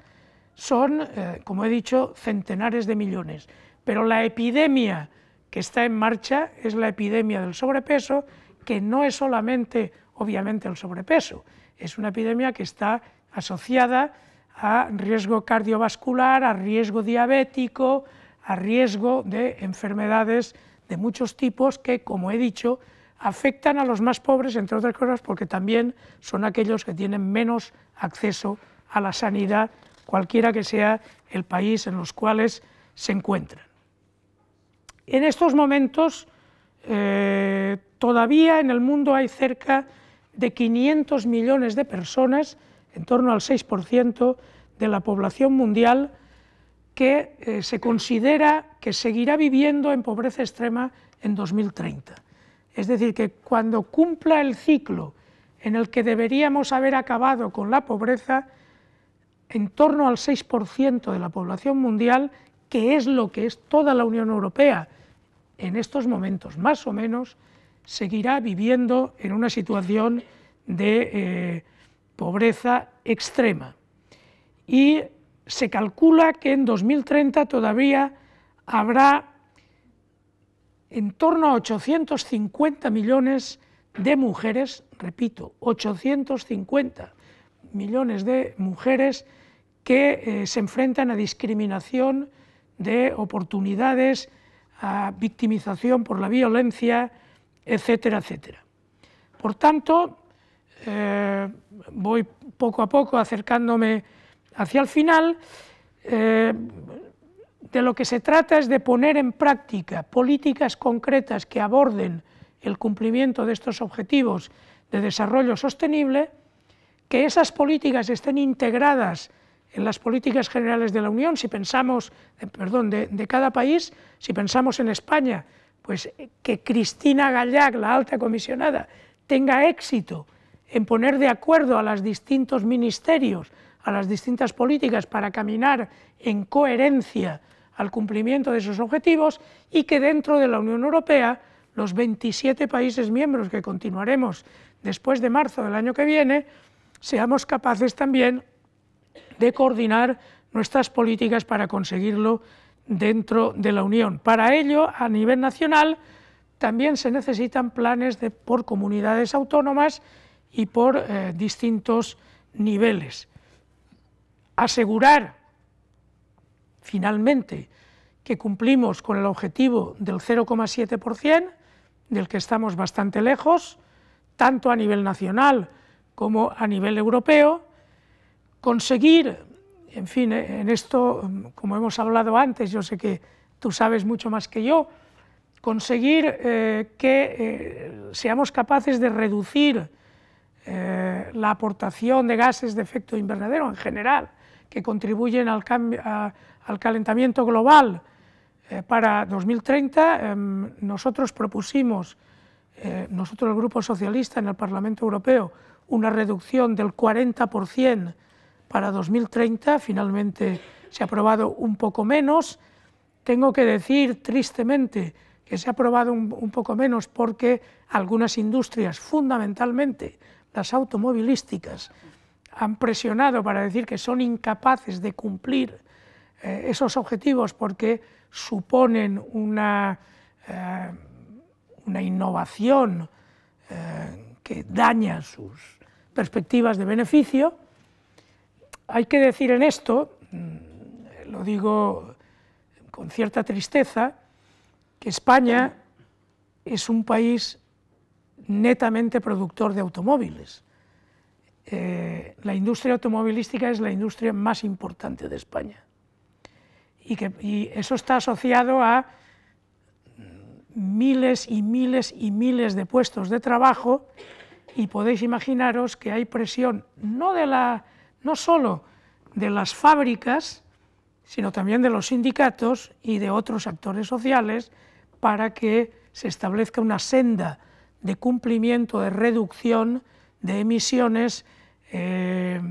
son, eh, como he dicho, centenares de millones. Pero la epidemia que está en marcha es la epidemia del sobrepeso, que no es solamente, obviamente, el sobrepeso, es una epidemia que está asociada a riesgo cardiovascular, a riesgo diabético, a riesgo de enfermedades de muchos tipos que, como he dicho, afectan a los más pobres, entre otras cosas, porque también son aquellos que tienen menos acceso a la sanidad, cualquiera que sea el país en los cuales se encuentran. En estos momentos, eh, todavía en el mundo hay cerca de 500 millones de personas en torno al 6% de la población mundial que eh, se considera que seguirá viviendo en pobreza extrema en 2030. Es decir, que cuando cumpla el ciclo en el que deberíamos haber acabado con la pobreza, en torno al 6% de la población mundial, que es lo que es toda la Unión Europea en estos momentos, más o menos, seguirá viviendo en una situación de eh, pobreza extrema. Y se calcula que en 2030 todavía habrá en torno a 850 millones de mujeres, repito, 850 millones de mujeres que eh, se enfrentan a discriminación de oportunidades, a victimización por la violencia, etcétera, etcétera. Por tanto, eh, voy poco a poco acercándome hacia el final, eh, de lo que se trata es de poner en práctica políticas concretas que aborden el cumplimiento de estos objetivos de desarrollo sostenible, que esas políticas estén integradas en las políticas generales de la Unión, si pensamos, eh, perdón, de, de cada país, si pensamos en España, pues que Cristina Gallac, la alta comisionada, tenga éxito en poner de acuerdo a los distintos ministerios, a las distintas políticas para caminar en coherencia al cumplimiento de esos objetivos y que dentro de la Unión Europea los 27 países miembros que continuaremos después de marzo del año que viene, seamos capaces también de coordinar nuestras políticas para conseguirlo dentro de la Unión. Para ello, a nivel nacional, también se necesitan planes por comunidades autónomas y por eh, distintos niveles. Asegurar, finalmente, que cumplimos con el objetivo del 0,7%, del que estamos bastante lejos, tanto a nivel nacional como a nivel europeo, conseguir, en fin, eh, en esto, como hemos hablado antes, yo sé que tú sabes mucho más que yo, conseguir eh, que seamos capaces de reducir eh, la aportación de gases de efecto invernadero en general, que contribuyen al, calentamiento global para 2030, em, nosotros propusimos, nosotros el Grupo Socialista en el Parlamento Europeo, una reducción del 40% para 2030, finalmente se ha aprobado un poco menos. Tengo que decir tristemente que se ha aprobado un, poco menos porque algunas industrias, fundamentalmente automovilísticas, han presionado para decir que son incapaces de cumplir eh, esos objetivos porque suponen una, eh, una innovación eh, que daña sus perspectivas de beneficio. Hay que decir en esto, mm, lo digo con cierta tristeza, que España es un país netamente productor de automóviles. Eh, la industria automovilística es la industria más importante de España. Y, que, eso está asociado a miles y miles y miles de puestos de trabajo y podéis imaginaros que hay presión no, de la, no solo de las fábricas, sino también de los sindicatos y de otros actores sociales para que se establezca una senda de cumplimiento, de reducción de emisiones, eh,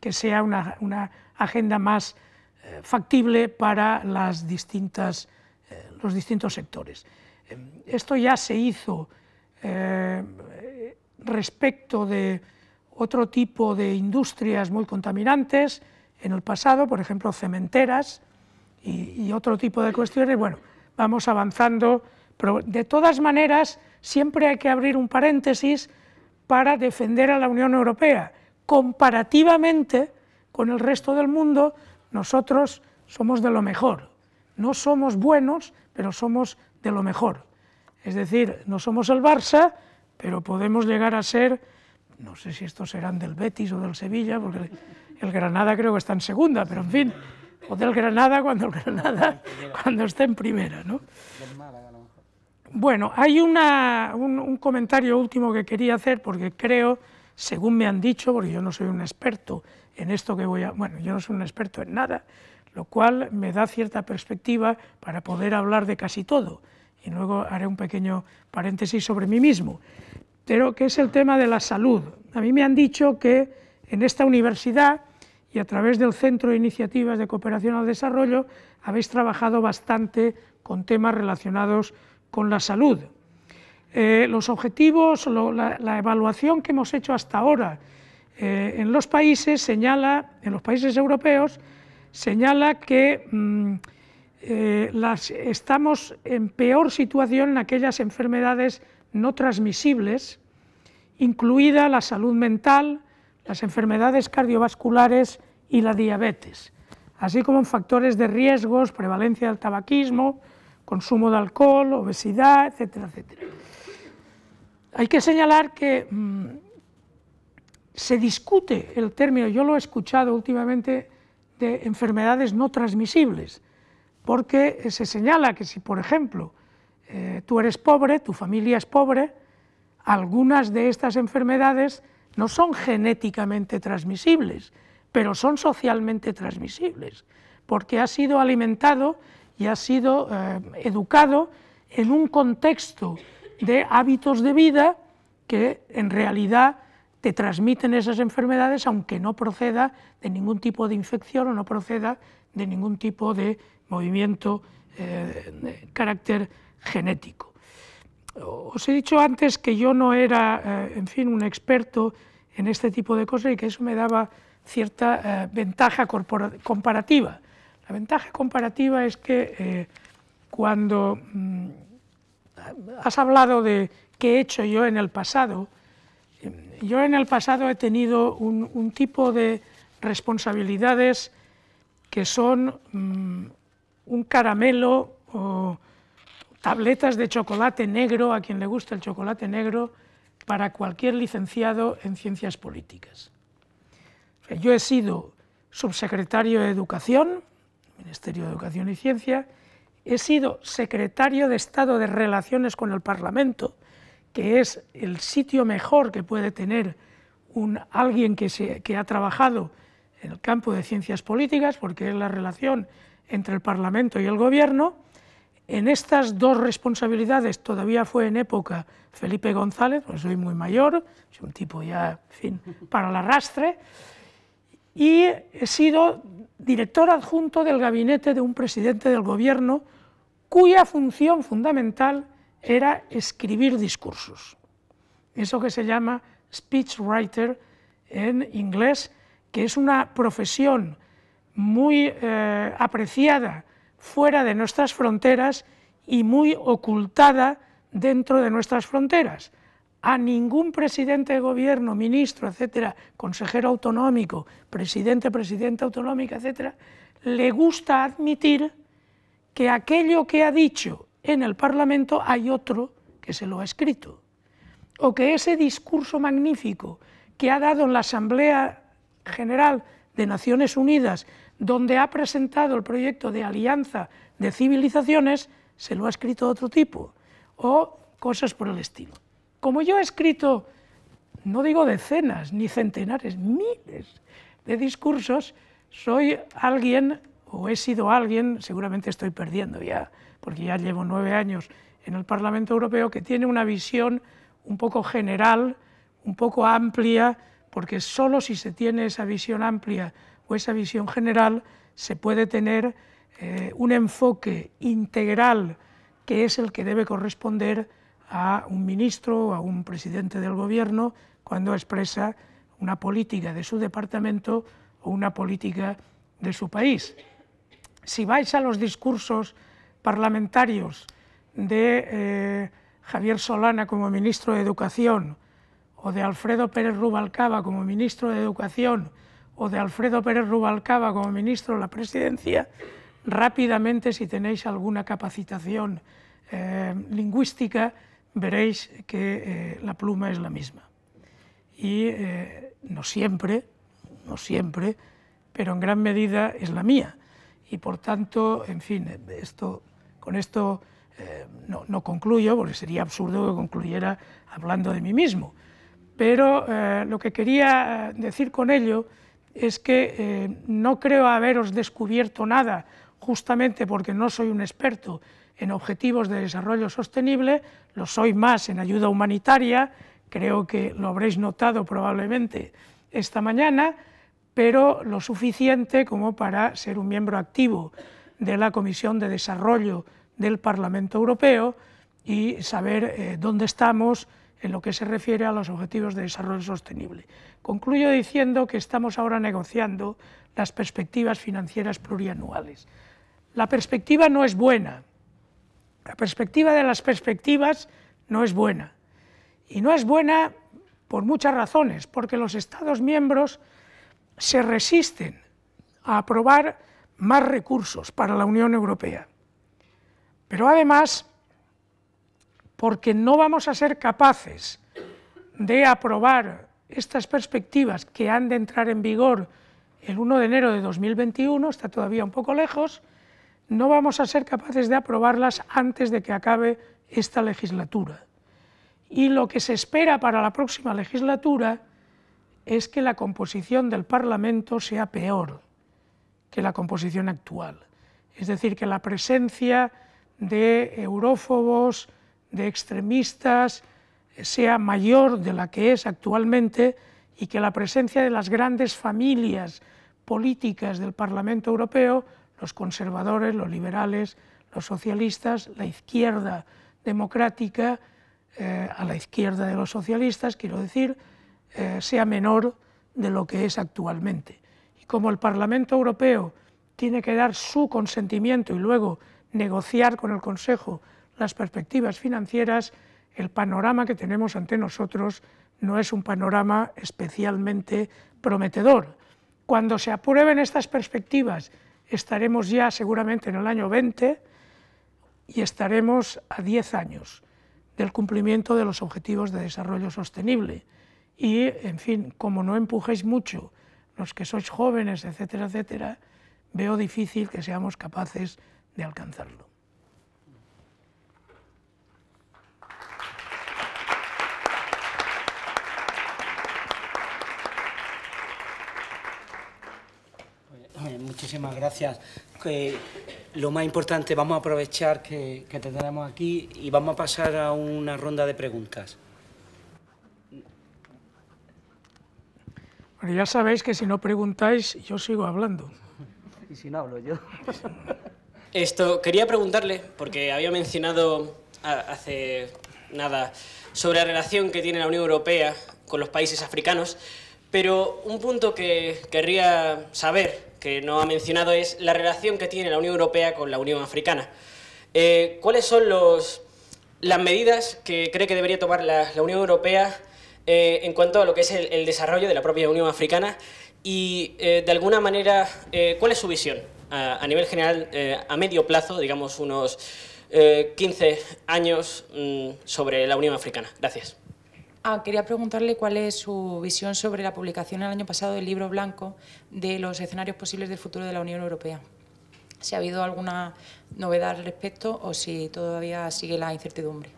que sea una, una agenda más eh, factible para las distintas, eh, los distintos sectores. Esto ya se hizo respecto de otro tipo de industrias muy contaminantes en el pasado, por ejemplo, cementeras y, y otro tipo de cuestiones. Bueno, vamos avanzando, pero de todas maneras siempre hay que abrir un paréntesis para defender a la Unión Europea. Comparativamente con el resto del mundo, nosotros somos de lo mejor. No somos buenos, pero somos de lo mejor. Es decir, no somos el Barça, pero podemos llegar a ser, no sé si estos serán del Betis o del Sevilla, porque el Granada creo que está en segunda, pero en fin, o del Granada cuando el Granada cuando esté en primera. ¿no? Bueno, hay un, comentario último que quería hacer porque creo, según me han dicho, porque yo no soy un experto en esto que voy a... Bueno, yo no soy un experto en nada, lo cual me da cierta perspectiva para poder hablar de casi todo. Y luego haré un pequeño paréntesis sobre mí mismo. Pero que es el tema de la salud. A mí me han dicho que en esta universidad y a través del Centro de Iniciativas de Cooperación al Desarrollo habéis trabajado bastante con temas relacionados la salud. Eh, los objetivos, la, evaluación que hemos hecho hasta ahora eh, en los países señala, en los países europeos, señala que mmm, eh, estamos en peor situación en aquellas enfermedades no transmisibles incluida la salud mental, las enfermedades cardiovasculares y la diabetes, así como en factores de riesgos, prevalencia del tabaquismo, consumo de alcohol, obesidad, etcétera, etcétera. Hay que señalar que mm, se discute el término, yo lo he escuchado últimamente, de enfermedades no transmisibles, porque se señala que si, por ejemplo, eh, tú eres pobre, tu familia es pobre, algunas de estas enfermedades no son genéticamente transmisibles, pero son socialmente transmisibles, porque ha sido alimentado y ha sido eh, educado en un contexto de hábitos de vida que en realidad te transmiten esas enfermedades aunque no proceda de ningún tipo de infección o no proceda de ningún tipo de movimiento eh, de carácter genético. Os he dicho antes que yo no era, eh, en fin, un experto en este tipo de cosas y que eso me daba cierta ventaja comparativa. La ventaja comparativa es que cuando mm, has hablado de qué he hecho yo en el pasado, yo en el pasado he tenido un, tipo de responsabilidades que son mm, un caramelo o tabletas de chocolate negro, a quien le gusta el chocolate negro, para cualquier licenciado en ciencias políticas. yo he sido subsecretario de Educación, Ministerio de Educación y Ciencia, he sido secretario de Estado de Relaciones con el Parlamento, que es el sitio mejor que puede tener un, alguien que, ha trabajado en el campo de ciencias políticas, porque es la relación entre el Parlamento y el Gobierno. En estas dos responsabilidades todavía fue en época Felipe González, pues soy muy mayor, soy un tipo ya, fin, para el arrastre, y he sido director adjunto del gabinete de un presidente del Gobierno cuya función fundamental era escribir discursos. Eso que se llama speechwriter en inglés, que es una profesión muy eh, apreciada fuera de nuestras fronteras y muy ocultada dentro de nuestras fronteras. A ningún presidente de gobierno, ministro, etcétera, consejero autonómico, presidente, presidenta autonómica, etcétera, le gusta admitir que aquello que ha dicho en el Parlamento hay otro que se lo ha escrito. O que ese discurso magnífico que ha dado en la Asamblea General de Naciones Unidas, donde ha presentado el proyecto de alianza de civilizaciones, se lo ha escrito otro tipo, o cosas por el estilo. Como yo he escrito, no digo decenas ni centenares, miles de discursos, soy alguien, o he sido alguien, seguramente estoy perdiendo ya porque ya llevo nueve años en el Parlamento Europeo, que tiene una visión un poco general, un poco amplia, porque solo si se tiene esa visión amplia o esa visión general se puede tener eh, un enfoque integral que es el que debe corresponder a un ministro o a un presidente del gobierno cuando expresa una política de su departamento o una política de su país. Si vais a los discursos parlamentarios de eh, Javier Solana como ministro de Educación, o de Alfredo Pérez Rubalcaba como ministro de Educación, o de Alfredo Pérez Rubalcaba como ministro de la Presidencia, rápidamente, si tenéis alguna capacitación eh, lingüística, veréis que eh, la pluma es la misma. Y no siempre, no siempre, pero en gran medida es la mía. Y por tanto, en fin, esto con esto eh, no, concluyo, porque sería absurdo que concluyera hablando de mí mismo. Pero eh, lo que quería eh, decir con ello es que no creo haberos descubierto nada, justamente porque no soy un experto en objetivos de desarrollo sostenible, lo soy más en ayuda humanitaria, creo que lo habréis notado probablemente esta mañana, pero lo suficiente como para ser un miembro activo de la Comisión de Desarrollo del Parlamento Europeo y saber eh, dónde estamos en lo que se refiere a los objetivos de desarrollo sostenible. Concluyo diciendo que estamos ahora negociando las perspectivas financieras plurianuales. La perspectiva no es buena, la perspectiva de las perspectivas no es buena. Y no es buena por muchas razones, porque los Estados miembros se resisten a aprobar más recursos para la Unión Europea. Pero además, porque no vamos a ser capaces de aprobar estas perspectivas que han de entrar en vigor el 1 de enero de 2021, está todavía un poco lejos, no vamos a ser capaces de aprobarlas antes de que acabe esta legislatura. Y lo que se espera para la próxima legislatura es que la composición del Parlamento sea peor que la composición actual. Es decir, que la presencia de eurófobos, de extremistas, sea mayor de la que es actualmente y que la presencia de las grandes familias políticas del Parlamento Europeo, los conservadores, los liberales, los socialistas, la izquierda democrática, eh, a la izquierda de los socialistas, quiero decir, eh, sea menor de lo que es actualmente. Y como el Parlamento Europeo tiene que dar su consentimiento y luego negociar con el Consejo las perspectivas financieras, el panorama que tenemos ante nosotros no es un panorama especialmente prometedor. Cuando se aprueben estas perspectivas, estaremos ya seguramente en el año 20 y estaremos a 10 años del cumplimiento de los objetivos de desarrollo sostenible. Y, en fin, como no empujéis mucho los que sois jóvenes, etcétera, etcétera, veo difícil que seamos capaces de alcanzarlo. Muchísimas gracias. lo más importante, vamos a aprovechar que, te tenemos aquí y vamos a pasar a una ronda de preguntas. Bueno, ya sabéis que si no preguntáis, yo sigo hablando. Y si no hablo yo. Esto, quería preguntarle, porque había mencionado hace nada sobre la relación que tiene la Unión Europea con los países africanos, pero un punto que querría saber que no ha mencionado es la relación que tiene la Unión Europea con la Unión Africana. Eh, ¿Cuáles son los, las medidas que cree que debería tomar la, Unión Europea eh, en cuanto a lo que es el, desarrollo de la propia Unión Africana y, eh, de alguna manera, cuál es su visión a, nivel general, a medio plazo, digamos unos 15 años, mm, sobre la Unión Africana? Gracias. Ah, quería preguntarle cuál es su visión sobre la publicación el año pasado del libro blanco de los escenarios posibles del futuro de la Unión Europea. Si ha habido alguna novedad al respecto o si todavía sigue la incertidumbre.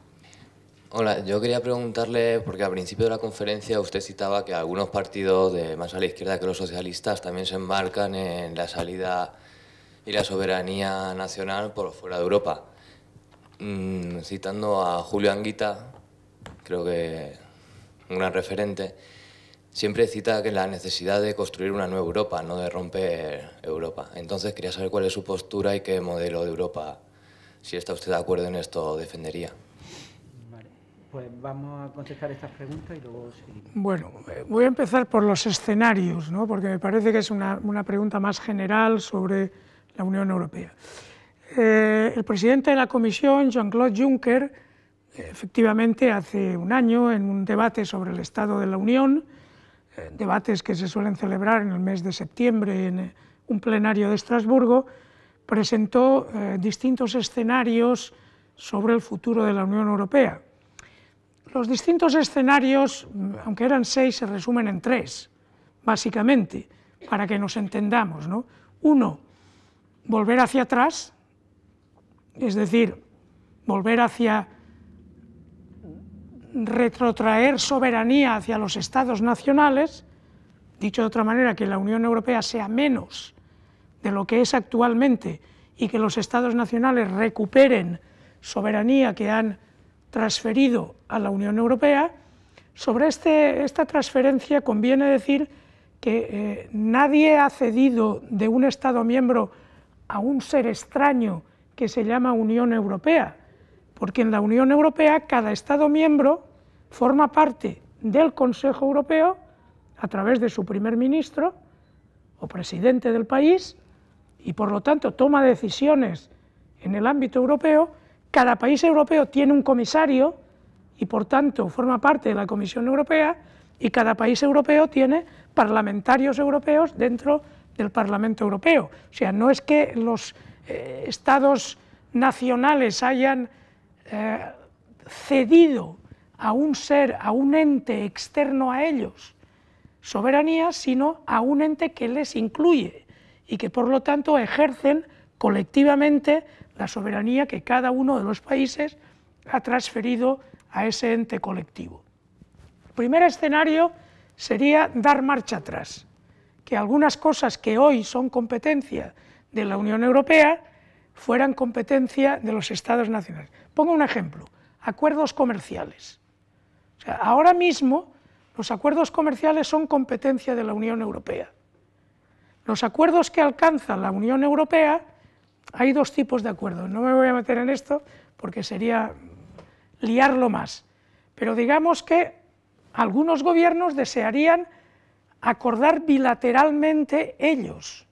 Hola, yo quería preguntarle, porque al principio de la conferencia usted citaba que algunos partidos de más a la izquierda que los socialistas también se embarcan en la salida y la soberanía nacional por fuera de Europa. Mm, citando a Julio Anguita, creo que un gran referente, siempre cita que la necesidad de construir una nueva Europa, no de romper Europa. Entonces quería saber cuál es su postura y qué modelo de Europa, si está usted de acuerdo en esto, defendería. Vale. Pues vamos a contestar estas preguntas y luego seguimos. Bueno, voy a empezar por los escenarios, ¿no? porque me parece que es una, una pregunta más general sobre la Unión Europea. Eh, el presidente de la Comisión, Jean-Claude Juncker, efectivamente hace un año en un debate sobre el Estado de la Unión, eh, debates que se suelen celebrar en el mes de septiembre en eh, un plenario de Estrasburgo, presentó eh, distintos escenarios sobre el futuro de la Unión Europea. Los distintos escenarios, aunque eran seis, se resumen en tres, básicamente, para que nos entendamos. ¿no? Uno, volver hacia atrás, es decir, volver hacia retrotraer soberanía hacia los estados nacionales, dicho de otra manera, que la Unión Europea sea menos de lo que es actualmente y que los estados nacionales recuperen soberanía que han transferido a la Unión Europea, sobre este, esta transferencia conviene decir que eh, nadie ha cedido de un Estado miembro a un ser extraño que se llama Unión Europea, porque en la Unión Europea cada Estado miembro forma parte del Consejo Europeo a través de su primer ministro o presidente del país y por lo tanto toma decisiones en el ámbito europeo. Cada país europeo tiene un comisario y por tanto forma parte de la Comisión Europea y cada país europeo tiene parlamentarios europeos dentro del Parlamento Europeo. O sea, no es que los eh, estados nacionales hayan eh, cedido a un ser, a un ente externo a ellos, soberanía, sino a un ente que les incluye y que por lo tanto ejercen colectivamente la soberanía que cada uno de los países ha transferido a ese ente colectivo. El primer escenario sería dar marcha atrás, que algunas cosas que hoy son competencia de la Unión Europea fueran competencia de los Estados nacionales. Pongo un ejemplo, acuerdos comerciales. Ahora mismo los acuerdos comerciales son competencia de la Unión Europea. Los acuerdos que alcanza la Unión Europea, hay dos tipos de acuerdos, no me voy a meter en esto porque sería liarlo más, pero digamos que algunos gobiernos desearían acordar bilateralmente ellos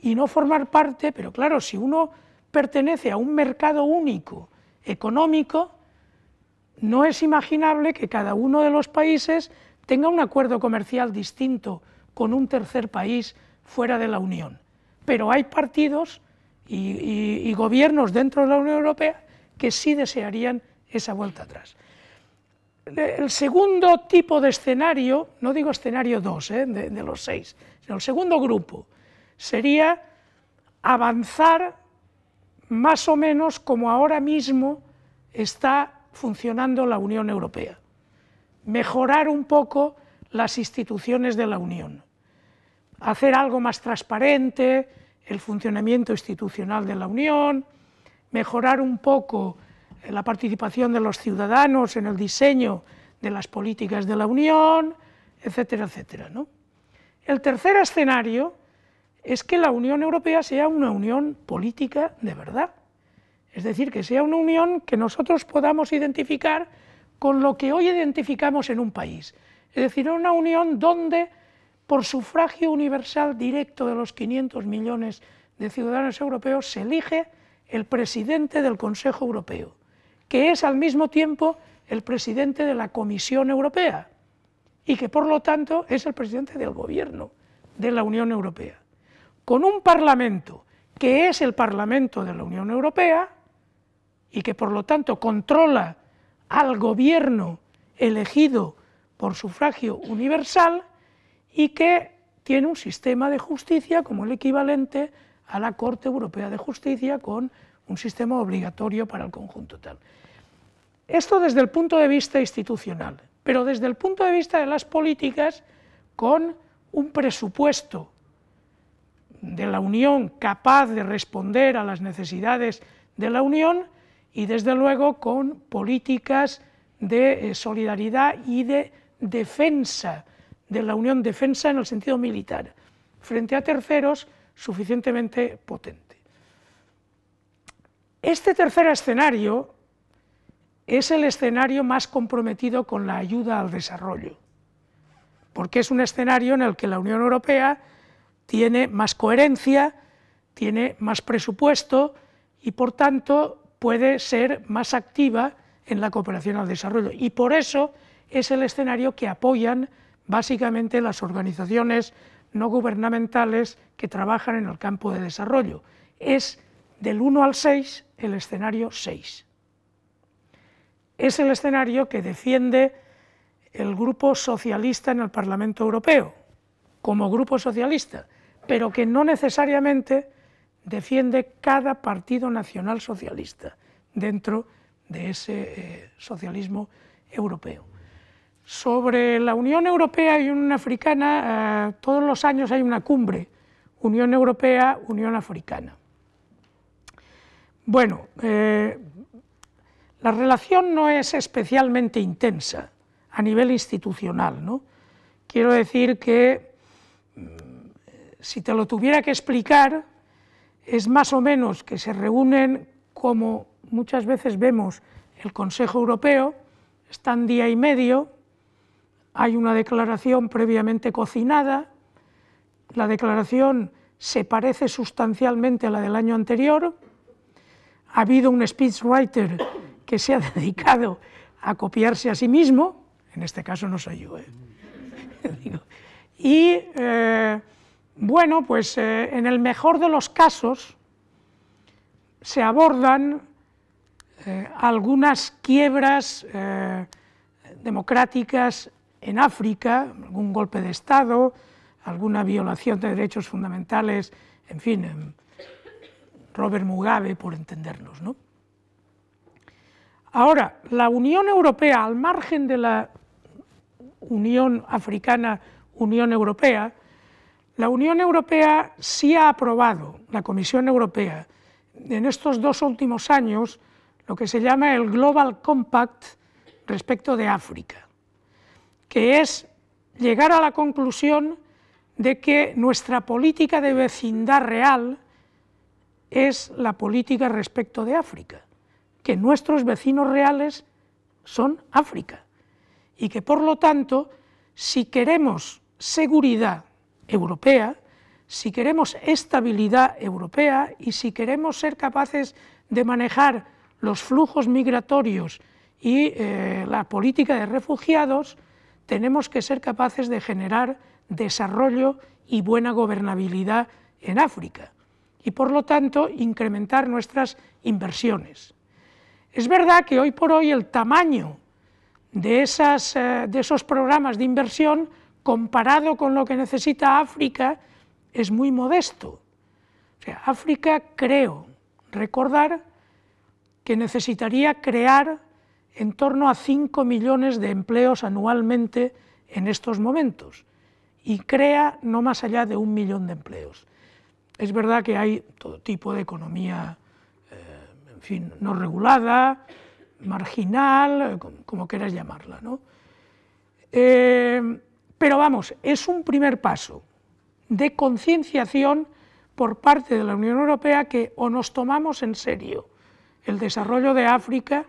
y no formar parte, pero claro, si uno pertenece a un mercado único económico, no es imaginable que cada uno de los países tenga un acuerdo comercial distinto con un tercer país fuera de la Unión. Pero hay partidos y, gobiernos dentro de la Unión Europea que sí desearían esa vuelta atrás. El segundo tipo de escenario, no digo escenario 2 eh, de, los seis, sino el segundo grupo, sería avanzar más o menos como ahora mismo está funcionando la Unión Europea, mejorar un poco las instituciones de la Unión, hacer algo más transparente el funcionamiento institucional de la Unión, mejorar un poco la participación de los ciudadanos en el diseño de las políticas de la Unión, etcétera, etcétera. ¿no? El tercer escenario es que la Unión Europea sea una unión política de verdad, es decir, que sea una unión que nosotros podamos identificar con lo que hoy identificamos en un país, es decir, una unión donde por sufragio universal directo de los 500 millones de ciudadanos europeos se elige el presidente del Consejo Europeo que es al mismo tiempo el presidente de la Comisión Europea y que por lo tanto es el presidente del gobierno de la Unión Europea. Con un Parlamento que es el Parlamento de la Unión Europea y que por lo tanto controla al gobierno elegido por sufragio universal y que tiene un sistema de justicia como el equivalente a la Corte Europea de Justicia con un sistema obligatorio para el conjunto tal. Esto desde el punto de vista institucional, pero desde el punto de vista de las políticas, con un presupuesto de la Unión capaz de responder a las necesidades de la Unión y desde luego con políticas de eh, solidaridad y de defensa de la Unión, defensa en el sentido militar, frente a terceros suficientemente potente. Este tercer escenario es el escenario más comprometido con la ayuda al desarrollo, porque es un escenario en el que la Unión Europea tiene más coherencia, tiene más presupuesto y por tanto puede ser más activa en la cooperación al desarrollo. Y por eso es el escenario que apoyan básicamente las organizaciones no gubernamentales que trabajan en el campo de desarrollo. Es del 1 al 6 el escenario 6. Es el escenario que defiende el grupo socialista en el Parlamento Europeo, como grupo socialista, pero que no necesariamente defiende cada partido nacional socialista dentro de ese eh, socialismo europeo. Sobre la Unión Europea y Unión Africana, eh, todos los años hay una cumbre, Unión Europea, Unión Africana. Bueno, eh, la relación no es especialmente intensa a nivel institucional. ¿no? Quiero decir que, mm, si te lo tuviera que explicar, es más o menos que se reúnen como muchas veces vemos el Consejo Europeo, están día y medio, hay una declaración previamente cocinada, la declaración se parece sustancialmente a la del año anterior, ha habido un speechwriter que se ha dedicado a copiarse a sí mismo, en este caso no soy yo, y eh, bueno, pues eh, en el mejor de los casos se abordan algunas quiebras democráticas en África, algún golpe de Estado, alguna violación de derechos fundamentales, en fin, Robert Mugabe, por entendernos. ¿no? Ahora, la Unión Europea, al margen de la Unión Africana, Unión Europea, la Unión Europea sí ha aprobado, la Comisión Europea, en estos dos últimos años, lo que se llama el Global Compact respecto de África, que es llegar a la conclusión de que nuestra política de vecindad real es la política respecto de África, que nuestros vecinos reales son África y que por lo tanto, si queremos seguridad europea, si queremos estabilidad europea y si queremos ser capaces de manejar los flujos migratorios y eh, la política de refugiados, tenemos que ser capaces de generar desarrollo y buena gobernabilidad en África y por lo tanto incrementar nuestras inversiones. Es verdad que hoy por hoy el tamaño de, eh, de esos programas de inversión comparado con lo que necesita África es muy modesto. O sea, África, creo recordar que necesitaría crear en torno a 5 millones de empleos anualmente en estos momentos y crea no más allá de un millón de empleos. Es verdad que hay todo tipo de economía, eh, en fin, no regulada, marginal, como, quieras llamarla. ¿no? Eh, pero vamos, es un primer paso de concienciación por parte de la Unión Europea que o nos tomamos en serio el desarrollo de África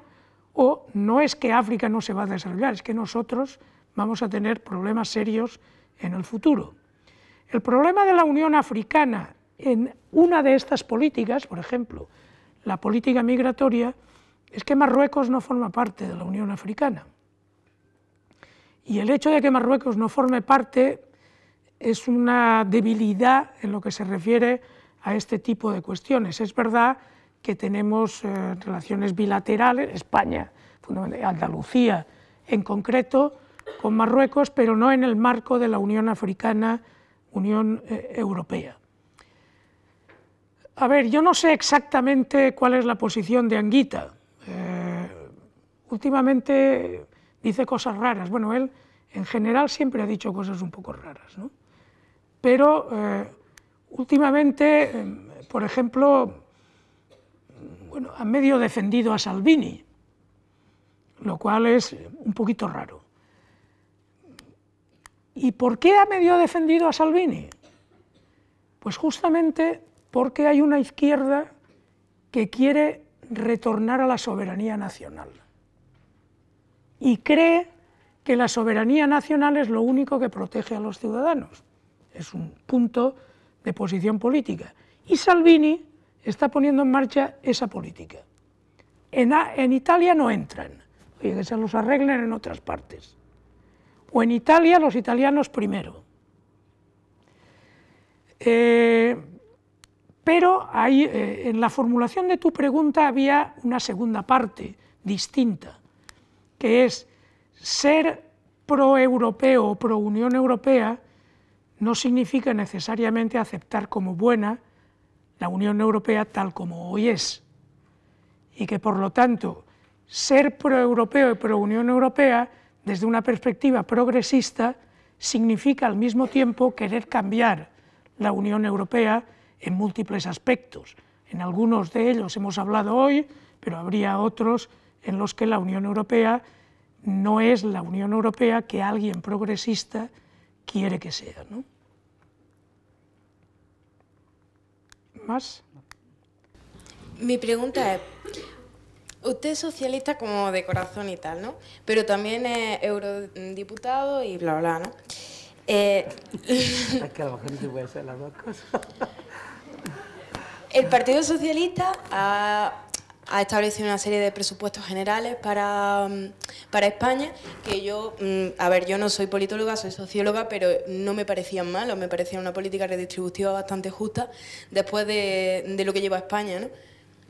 o no es que África no se va a desarrollar, es que nosotros vamos a tener problemas serios en el futuro. El problema de la Unión Africana en una de estas políticas, por ejemplo, la política migratoria, es que Marruecos no forma parte de la Unión Africana. Y el hecho de que Marruecos no forme parte es una debilidad en lo que se refiere a este tipo de cuestiones. Es verdad que tenemos eh, relaciones bilaterales, España, Andalucía en concreto, con Marruecos, pero no en el marco de la Unión Africana, Unión eh, Europea. A ver, yo no sé exactamente cuál es la posición de Anguita, eh, últimamente dice cosas raras. Bueno, él en general siempre ha dicho cosas un poco raras, ¿no? Pero eh, últimamente, em, por ejemplo, bueno, ha medio defendido a Salvini, lo cual es un poquito raro. ¿Y por qué ha medio defendido a Salvini? Pues justamente porque hay una izquierda que quiere retornar a la soberanía nacional. Y cree que la soberanía nacional es lo único que protege a los ciudadanos. Es un punto de posición política. Y Salvini está poniendo en marcha esa política. En, Italia no entran, oye, que se los arreglen en otras partes. O en Italia los italianos primero. Eh, pero eh, en la formulación de tu pregunta había una segunda parte distinta, que es ser pro-europeo o pro-Unión Europea no significa necesariamente aceptar como buena la Unión Europea tal como hoy es, y que por lo tanto ser pro-europeo y pro-Unión Europea desde una perspectiva progresista significa al mismo tiempo querer cambiar la Unión Europea en múltiples aspectos. En algunos de ellos hemos hablado hoy, pero habría otros en los que la Unión Europea no es la Unión Europea que alguien progresista quiere que sea. ¿no? ¿Más? Mi pregunta es, usted es socialista como de corazón y tal, ¿no? Pero también es eurodiputado y bla, bla, ¿no? Eh... es que a lo mejor no se puede las dos cosas. El Partido Socialista ha, ha establecido una serie de presupuestos generales para, mm, para España, que yo, mm, a ver, yo no soy politóloga, soy socióloga, pero no me parecían malos, me parecía una política redistributiva bastante justa después de, de lo que lleva España, ¿no?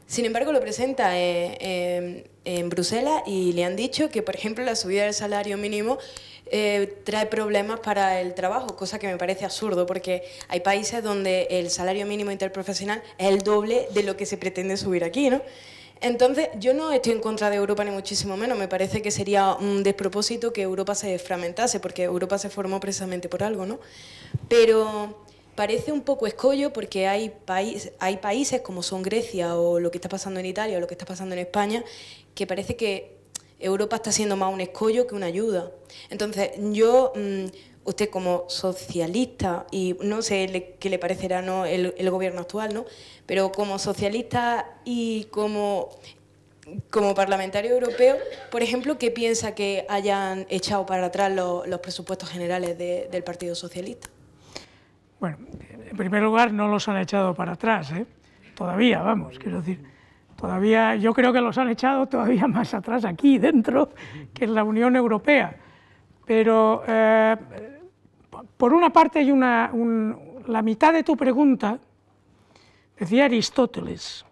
Sin embargo, lo presenta en, en, Bruselas y le han dicho que, por ejemplo, la subida del salario mínimo eh, trae problemas para el trabajo, cosa que me parece absurdo, porque hay países donde el salario mínimo interprofesional es el doble de lo que se pretende subir aquí, ¿no? Entonces, yo no estoy en contra de Europa ni muchísimo menos. Me parece que sería un despropósito que Europa se fragmentase, porque Europa se formó precisamente por algo, ¿no? Pero parece un poco escollo porque hay, hay países como son Grecia o lo que está pasando en Italia o lo que está pasando en España, que parece que Europa está siendo más un escollo que una ayuda. Entonces, yo... Mm, usted como socialista, y no sé qué le parecerá ¿no? el, gobierno actual, ¿no? pero como socialista y como, como parlamentario europeo, por ejemplo, ¿qué piensa que hayan echado para atrás los presupuestos generales del Partido Socialista? Bueno, en primer lugar, no los han echado para atrás, ¿eh? todavía, vamos, quiero decir, todavía, yo creo que los han echado todavía más atrás aquí dentro que en la Unión Europea. Pero eh, por una parte hay una, la mitad de tu pregunta, decía Aristóteles,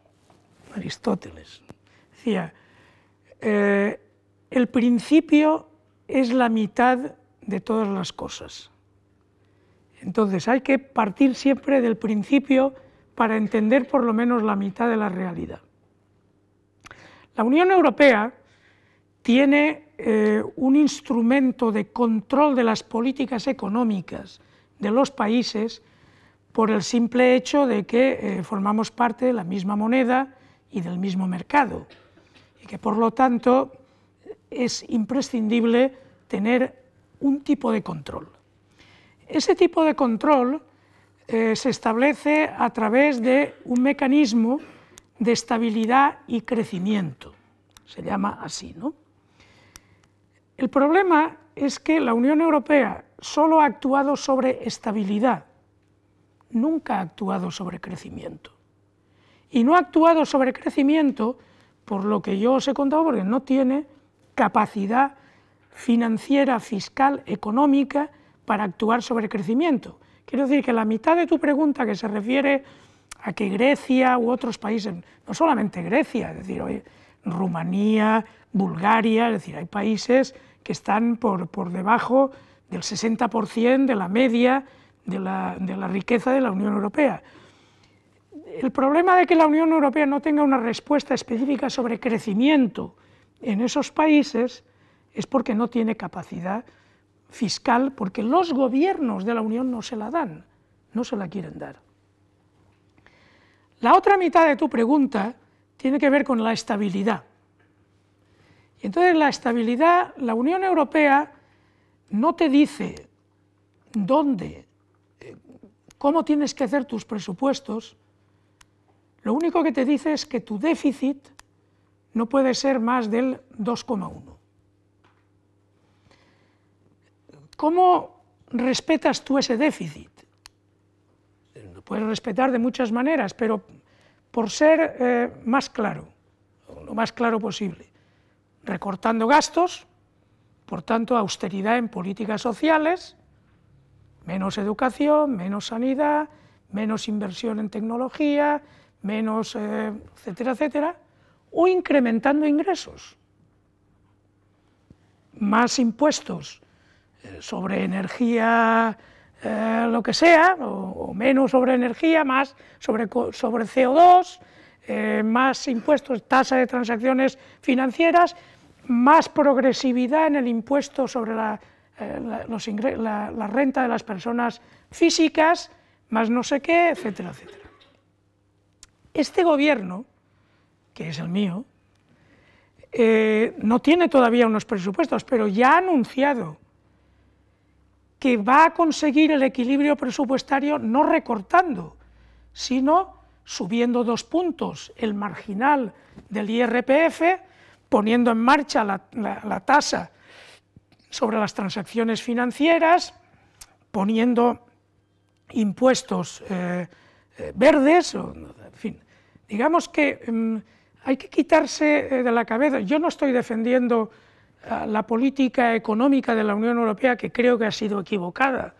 Aristóteles, decía, eh, el principio es la mitad de todas las cosas. Entonces hay que partir siempre del principio para entender por lo menos la mitad de la realidad. La Unión Europea tiene eh, un instrumento de control de las políticas económicas de los países por el simple hecho de que eh, formamos parte de la misma moneda y del mismo mercado, y que por lo tanto es imprescindible tener un tipo de control. Ese tipo de control eh, se establece a través de un mecanismo de estabilidad y crecimiento, se llama así, ¿no? El problema es que la Unión Europea solo ha actuado sobre estabilidad, nunca ha actuado sobre crecimiento. Y no ha actuado sobre crecimiento por lo que yo os he contado, porque no tiene capacidad financiera, fiscal, económica para actuar sobre crecimiento. Quiero decir que la mitad de tu pregunta que se refiere a que Grecia u otros países, no solamente Grecia, es decir, Rumanía, Bulgaria, es decir, hay países que están por, por debajo del 60% de la media de la, de la riqueza de la Unión Europea. El problema de que la Unión Europea no tenga una respuesta específica sobre crecimiento en esos países es porque no tiene capacidad fiscal, porque los gobiernos de la Unión no se la dan, no se la quieren dar. La otra mitad de tu pregunta tiene que ver con la estabilidad. Y entonces la estabilidad, la Unión Europea no te dice dónde, eh, cómo tienes que hacer tus presupuestos, lo único que te dice es que tu déficit no puede ser más del 2,1. ¿Cómo respetas tú ese déficit? Lo puedes respetar de muchas maneras, pero por ser eh, más claro, lo más claro posible. Recortando gastos, por tanto austeridad en políticas sociales, menos educación, menos sanidad, menos inversión en tecnología, menos, eh, etcétera, etcétera, o incrementando ingresos, más impuestos eh, sobre energía, eh, lo que sea, o, menos sobre energía, más sobre, sobre CO2, más impuestos, tasa de transacciones financieras, más progresividad en el impuesto sobre eh, la, renta de las personas físicas, más no sé qué, etcétera, etcétera. Este gobierno, que es el mío, eh, no tiene todavía unos presupuestos, pero ya ha anunciado que va a conseguir el equilibrio presupuestario no recortando, sino subiendo dos puntos el marginal del IRPF, poniendo en marcha la, tasa sobre las transacciones financieras, poniendo impuestos eh, eh, verdes, en fin, digamos que mm, hay que quitarse eh, de la cabeza. Yo no estoy defendiendo la política económica de la Unión Europea, que creo que ha sido equivocada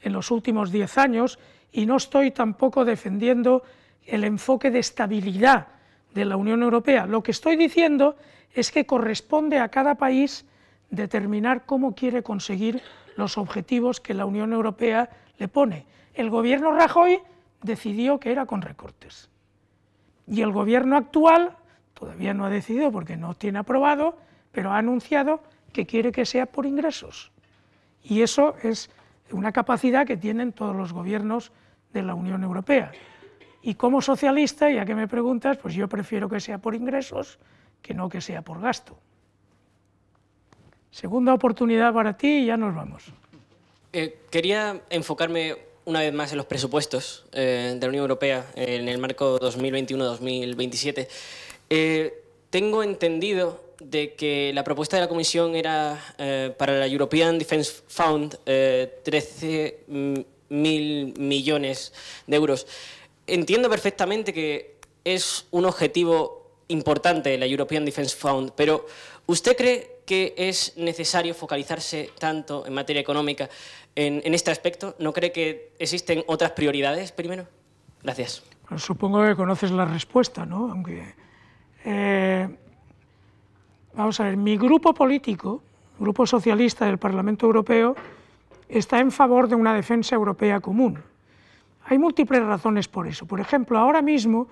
en los últimos diez años, y no estoy tampoco defendiendo el enfoque de estabilidad de la Unión Europea. Lo que estoy diciendo es que corresponde a cada país determinar cómo quiere conseguir los objetivos que la Unión Europea le pone. El gobierno Rajoy decidió que era con recortes. Y el gobierno actual todavía no ha decidido porque no tiene aprobado, pero ha anunciado que quiere que sea por ingresos. Y eso es una capacidad que tienen todos los gobiernos de la Unión Europea. Y como socialista, ya que me preguntas, pues yo prefiero que sea por ingresos que no que sea por gasto. Segunda oportunidad para ti y ya nos vamos. Eh, quería enfocarme una vez más en los presupuestos eh, de la Unión Europea en el marco 2021-2027. Eh, tengo entendido de que la propuesta de la Comisión era para la European Defence Fund 13 mil millones de euros. Entiendo perfectamente que es un objetivo importante la European Defence Fund, pero ¿usted cree que es necesario focalizarse tanto en materia económica en, este aspecto? ¿No cree que existen otras prioridades primero? Gracias. supongo que conoces la respuesta, ¿no? Aunque, eh, vamos a ver, mi grupo político, Grupo Socialista del Parlamento Europeo, está en favor de una defensa europea común. Hay múltiples razones por eso. Por ejemplo, ahora mismo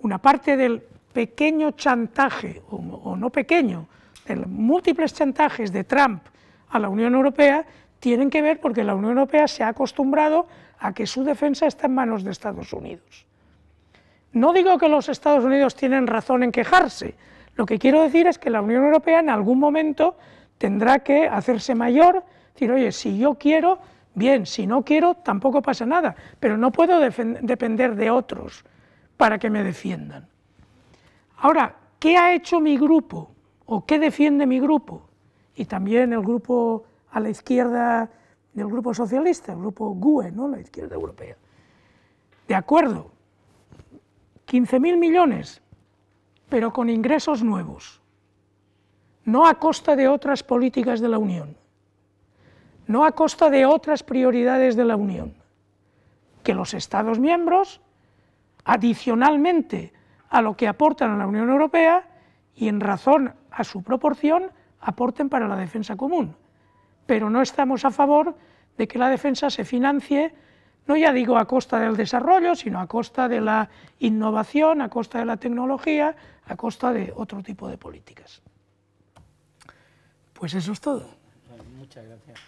una parte del pequeño chantaje, o, no pequeño, de múltiples chantajes de Trump a la Unión Europea tienen que ver porque la Unión Europea se ha acostumbrado a que su defensa está en manos de Estados Unidos. No digo que los Estados Unidos tienen razón en quejarse, lo que quiero decir es que la Unión Europea en algún momento tendrá que hacerse mayor, decir, oye, si yo quiero, bien, si no quiero, tampoco pasa nada, pero no puedo depender de otros para que me defiendan. Ahora, ¿qué ha hecho mi grupo o qué defiende mi grupo? Y también el grupo a la izquierda del grupo socialista, el grupo GUE, ¿no? la izquierda europea. De acuerdo, 15.000 millones, pero con ingresos nuevos, no a costa de otras políticas de la Unión, no a costa de otras prioridades de la Unión, que los Estados miembros, adicionalmente a lo que aportan a la Unión Europea y en razón a su proporción aporten para la defensa común. Pero no estamos a favor de que la defensa se financie, no ya digo a costa del desarrollo, sino a costa de la innovación, a costa de la tecnología, a costa de otro tipo de políticas. Pues eso es todo. Muchas gracias.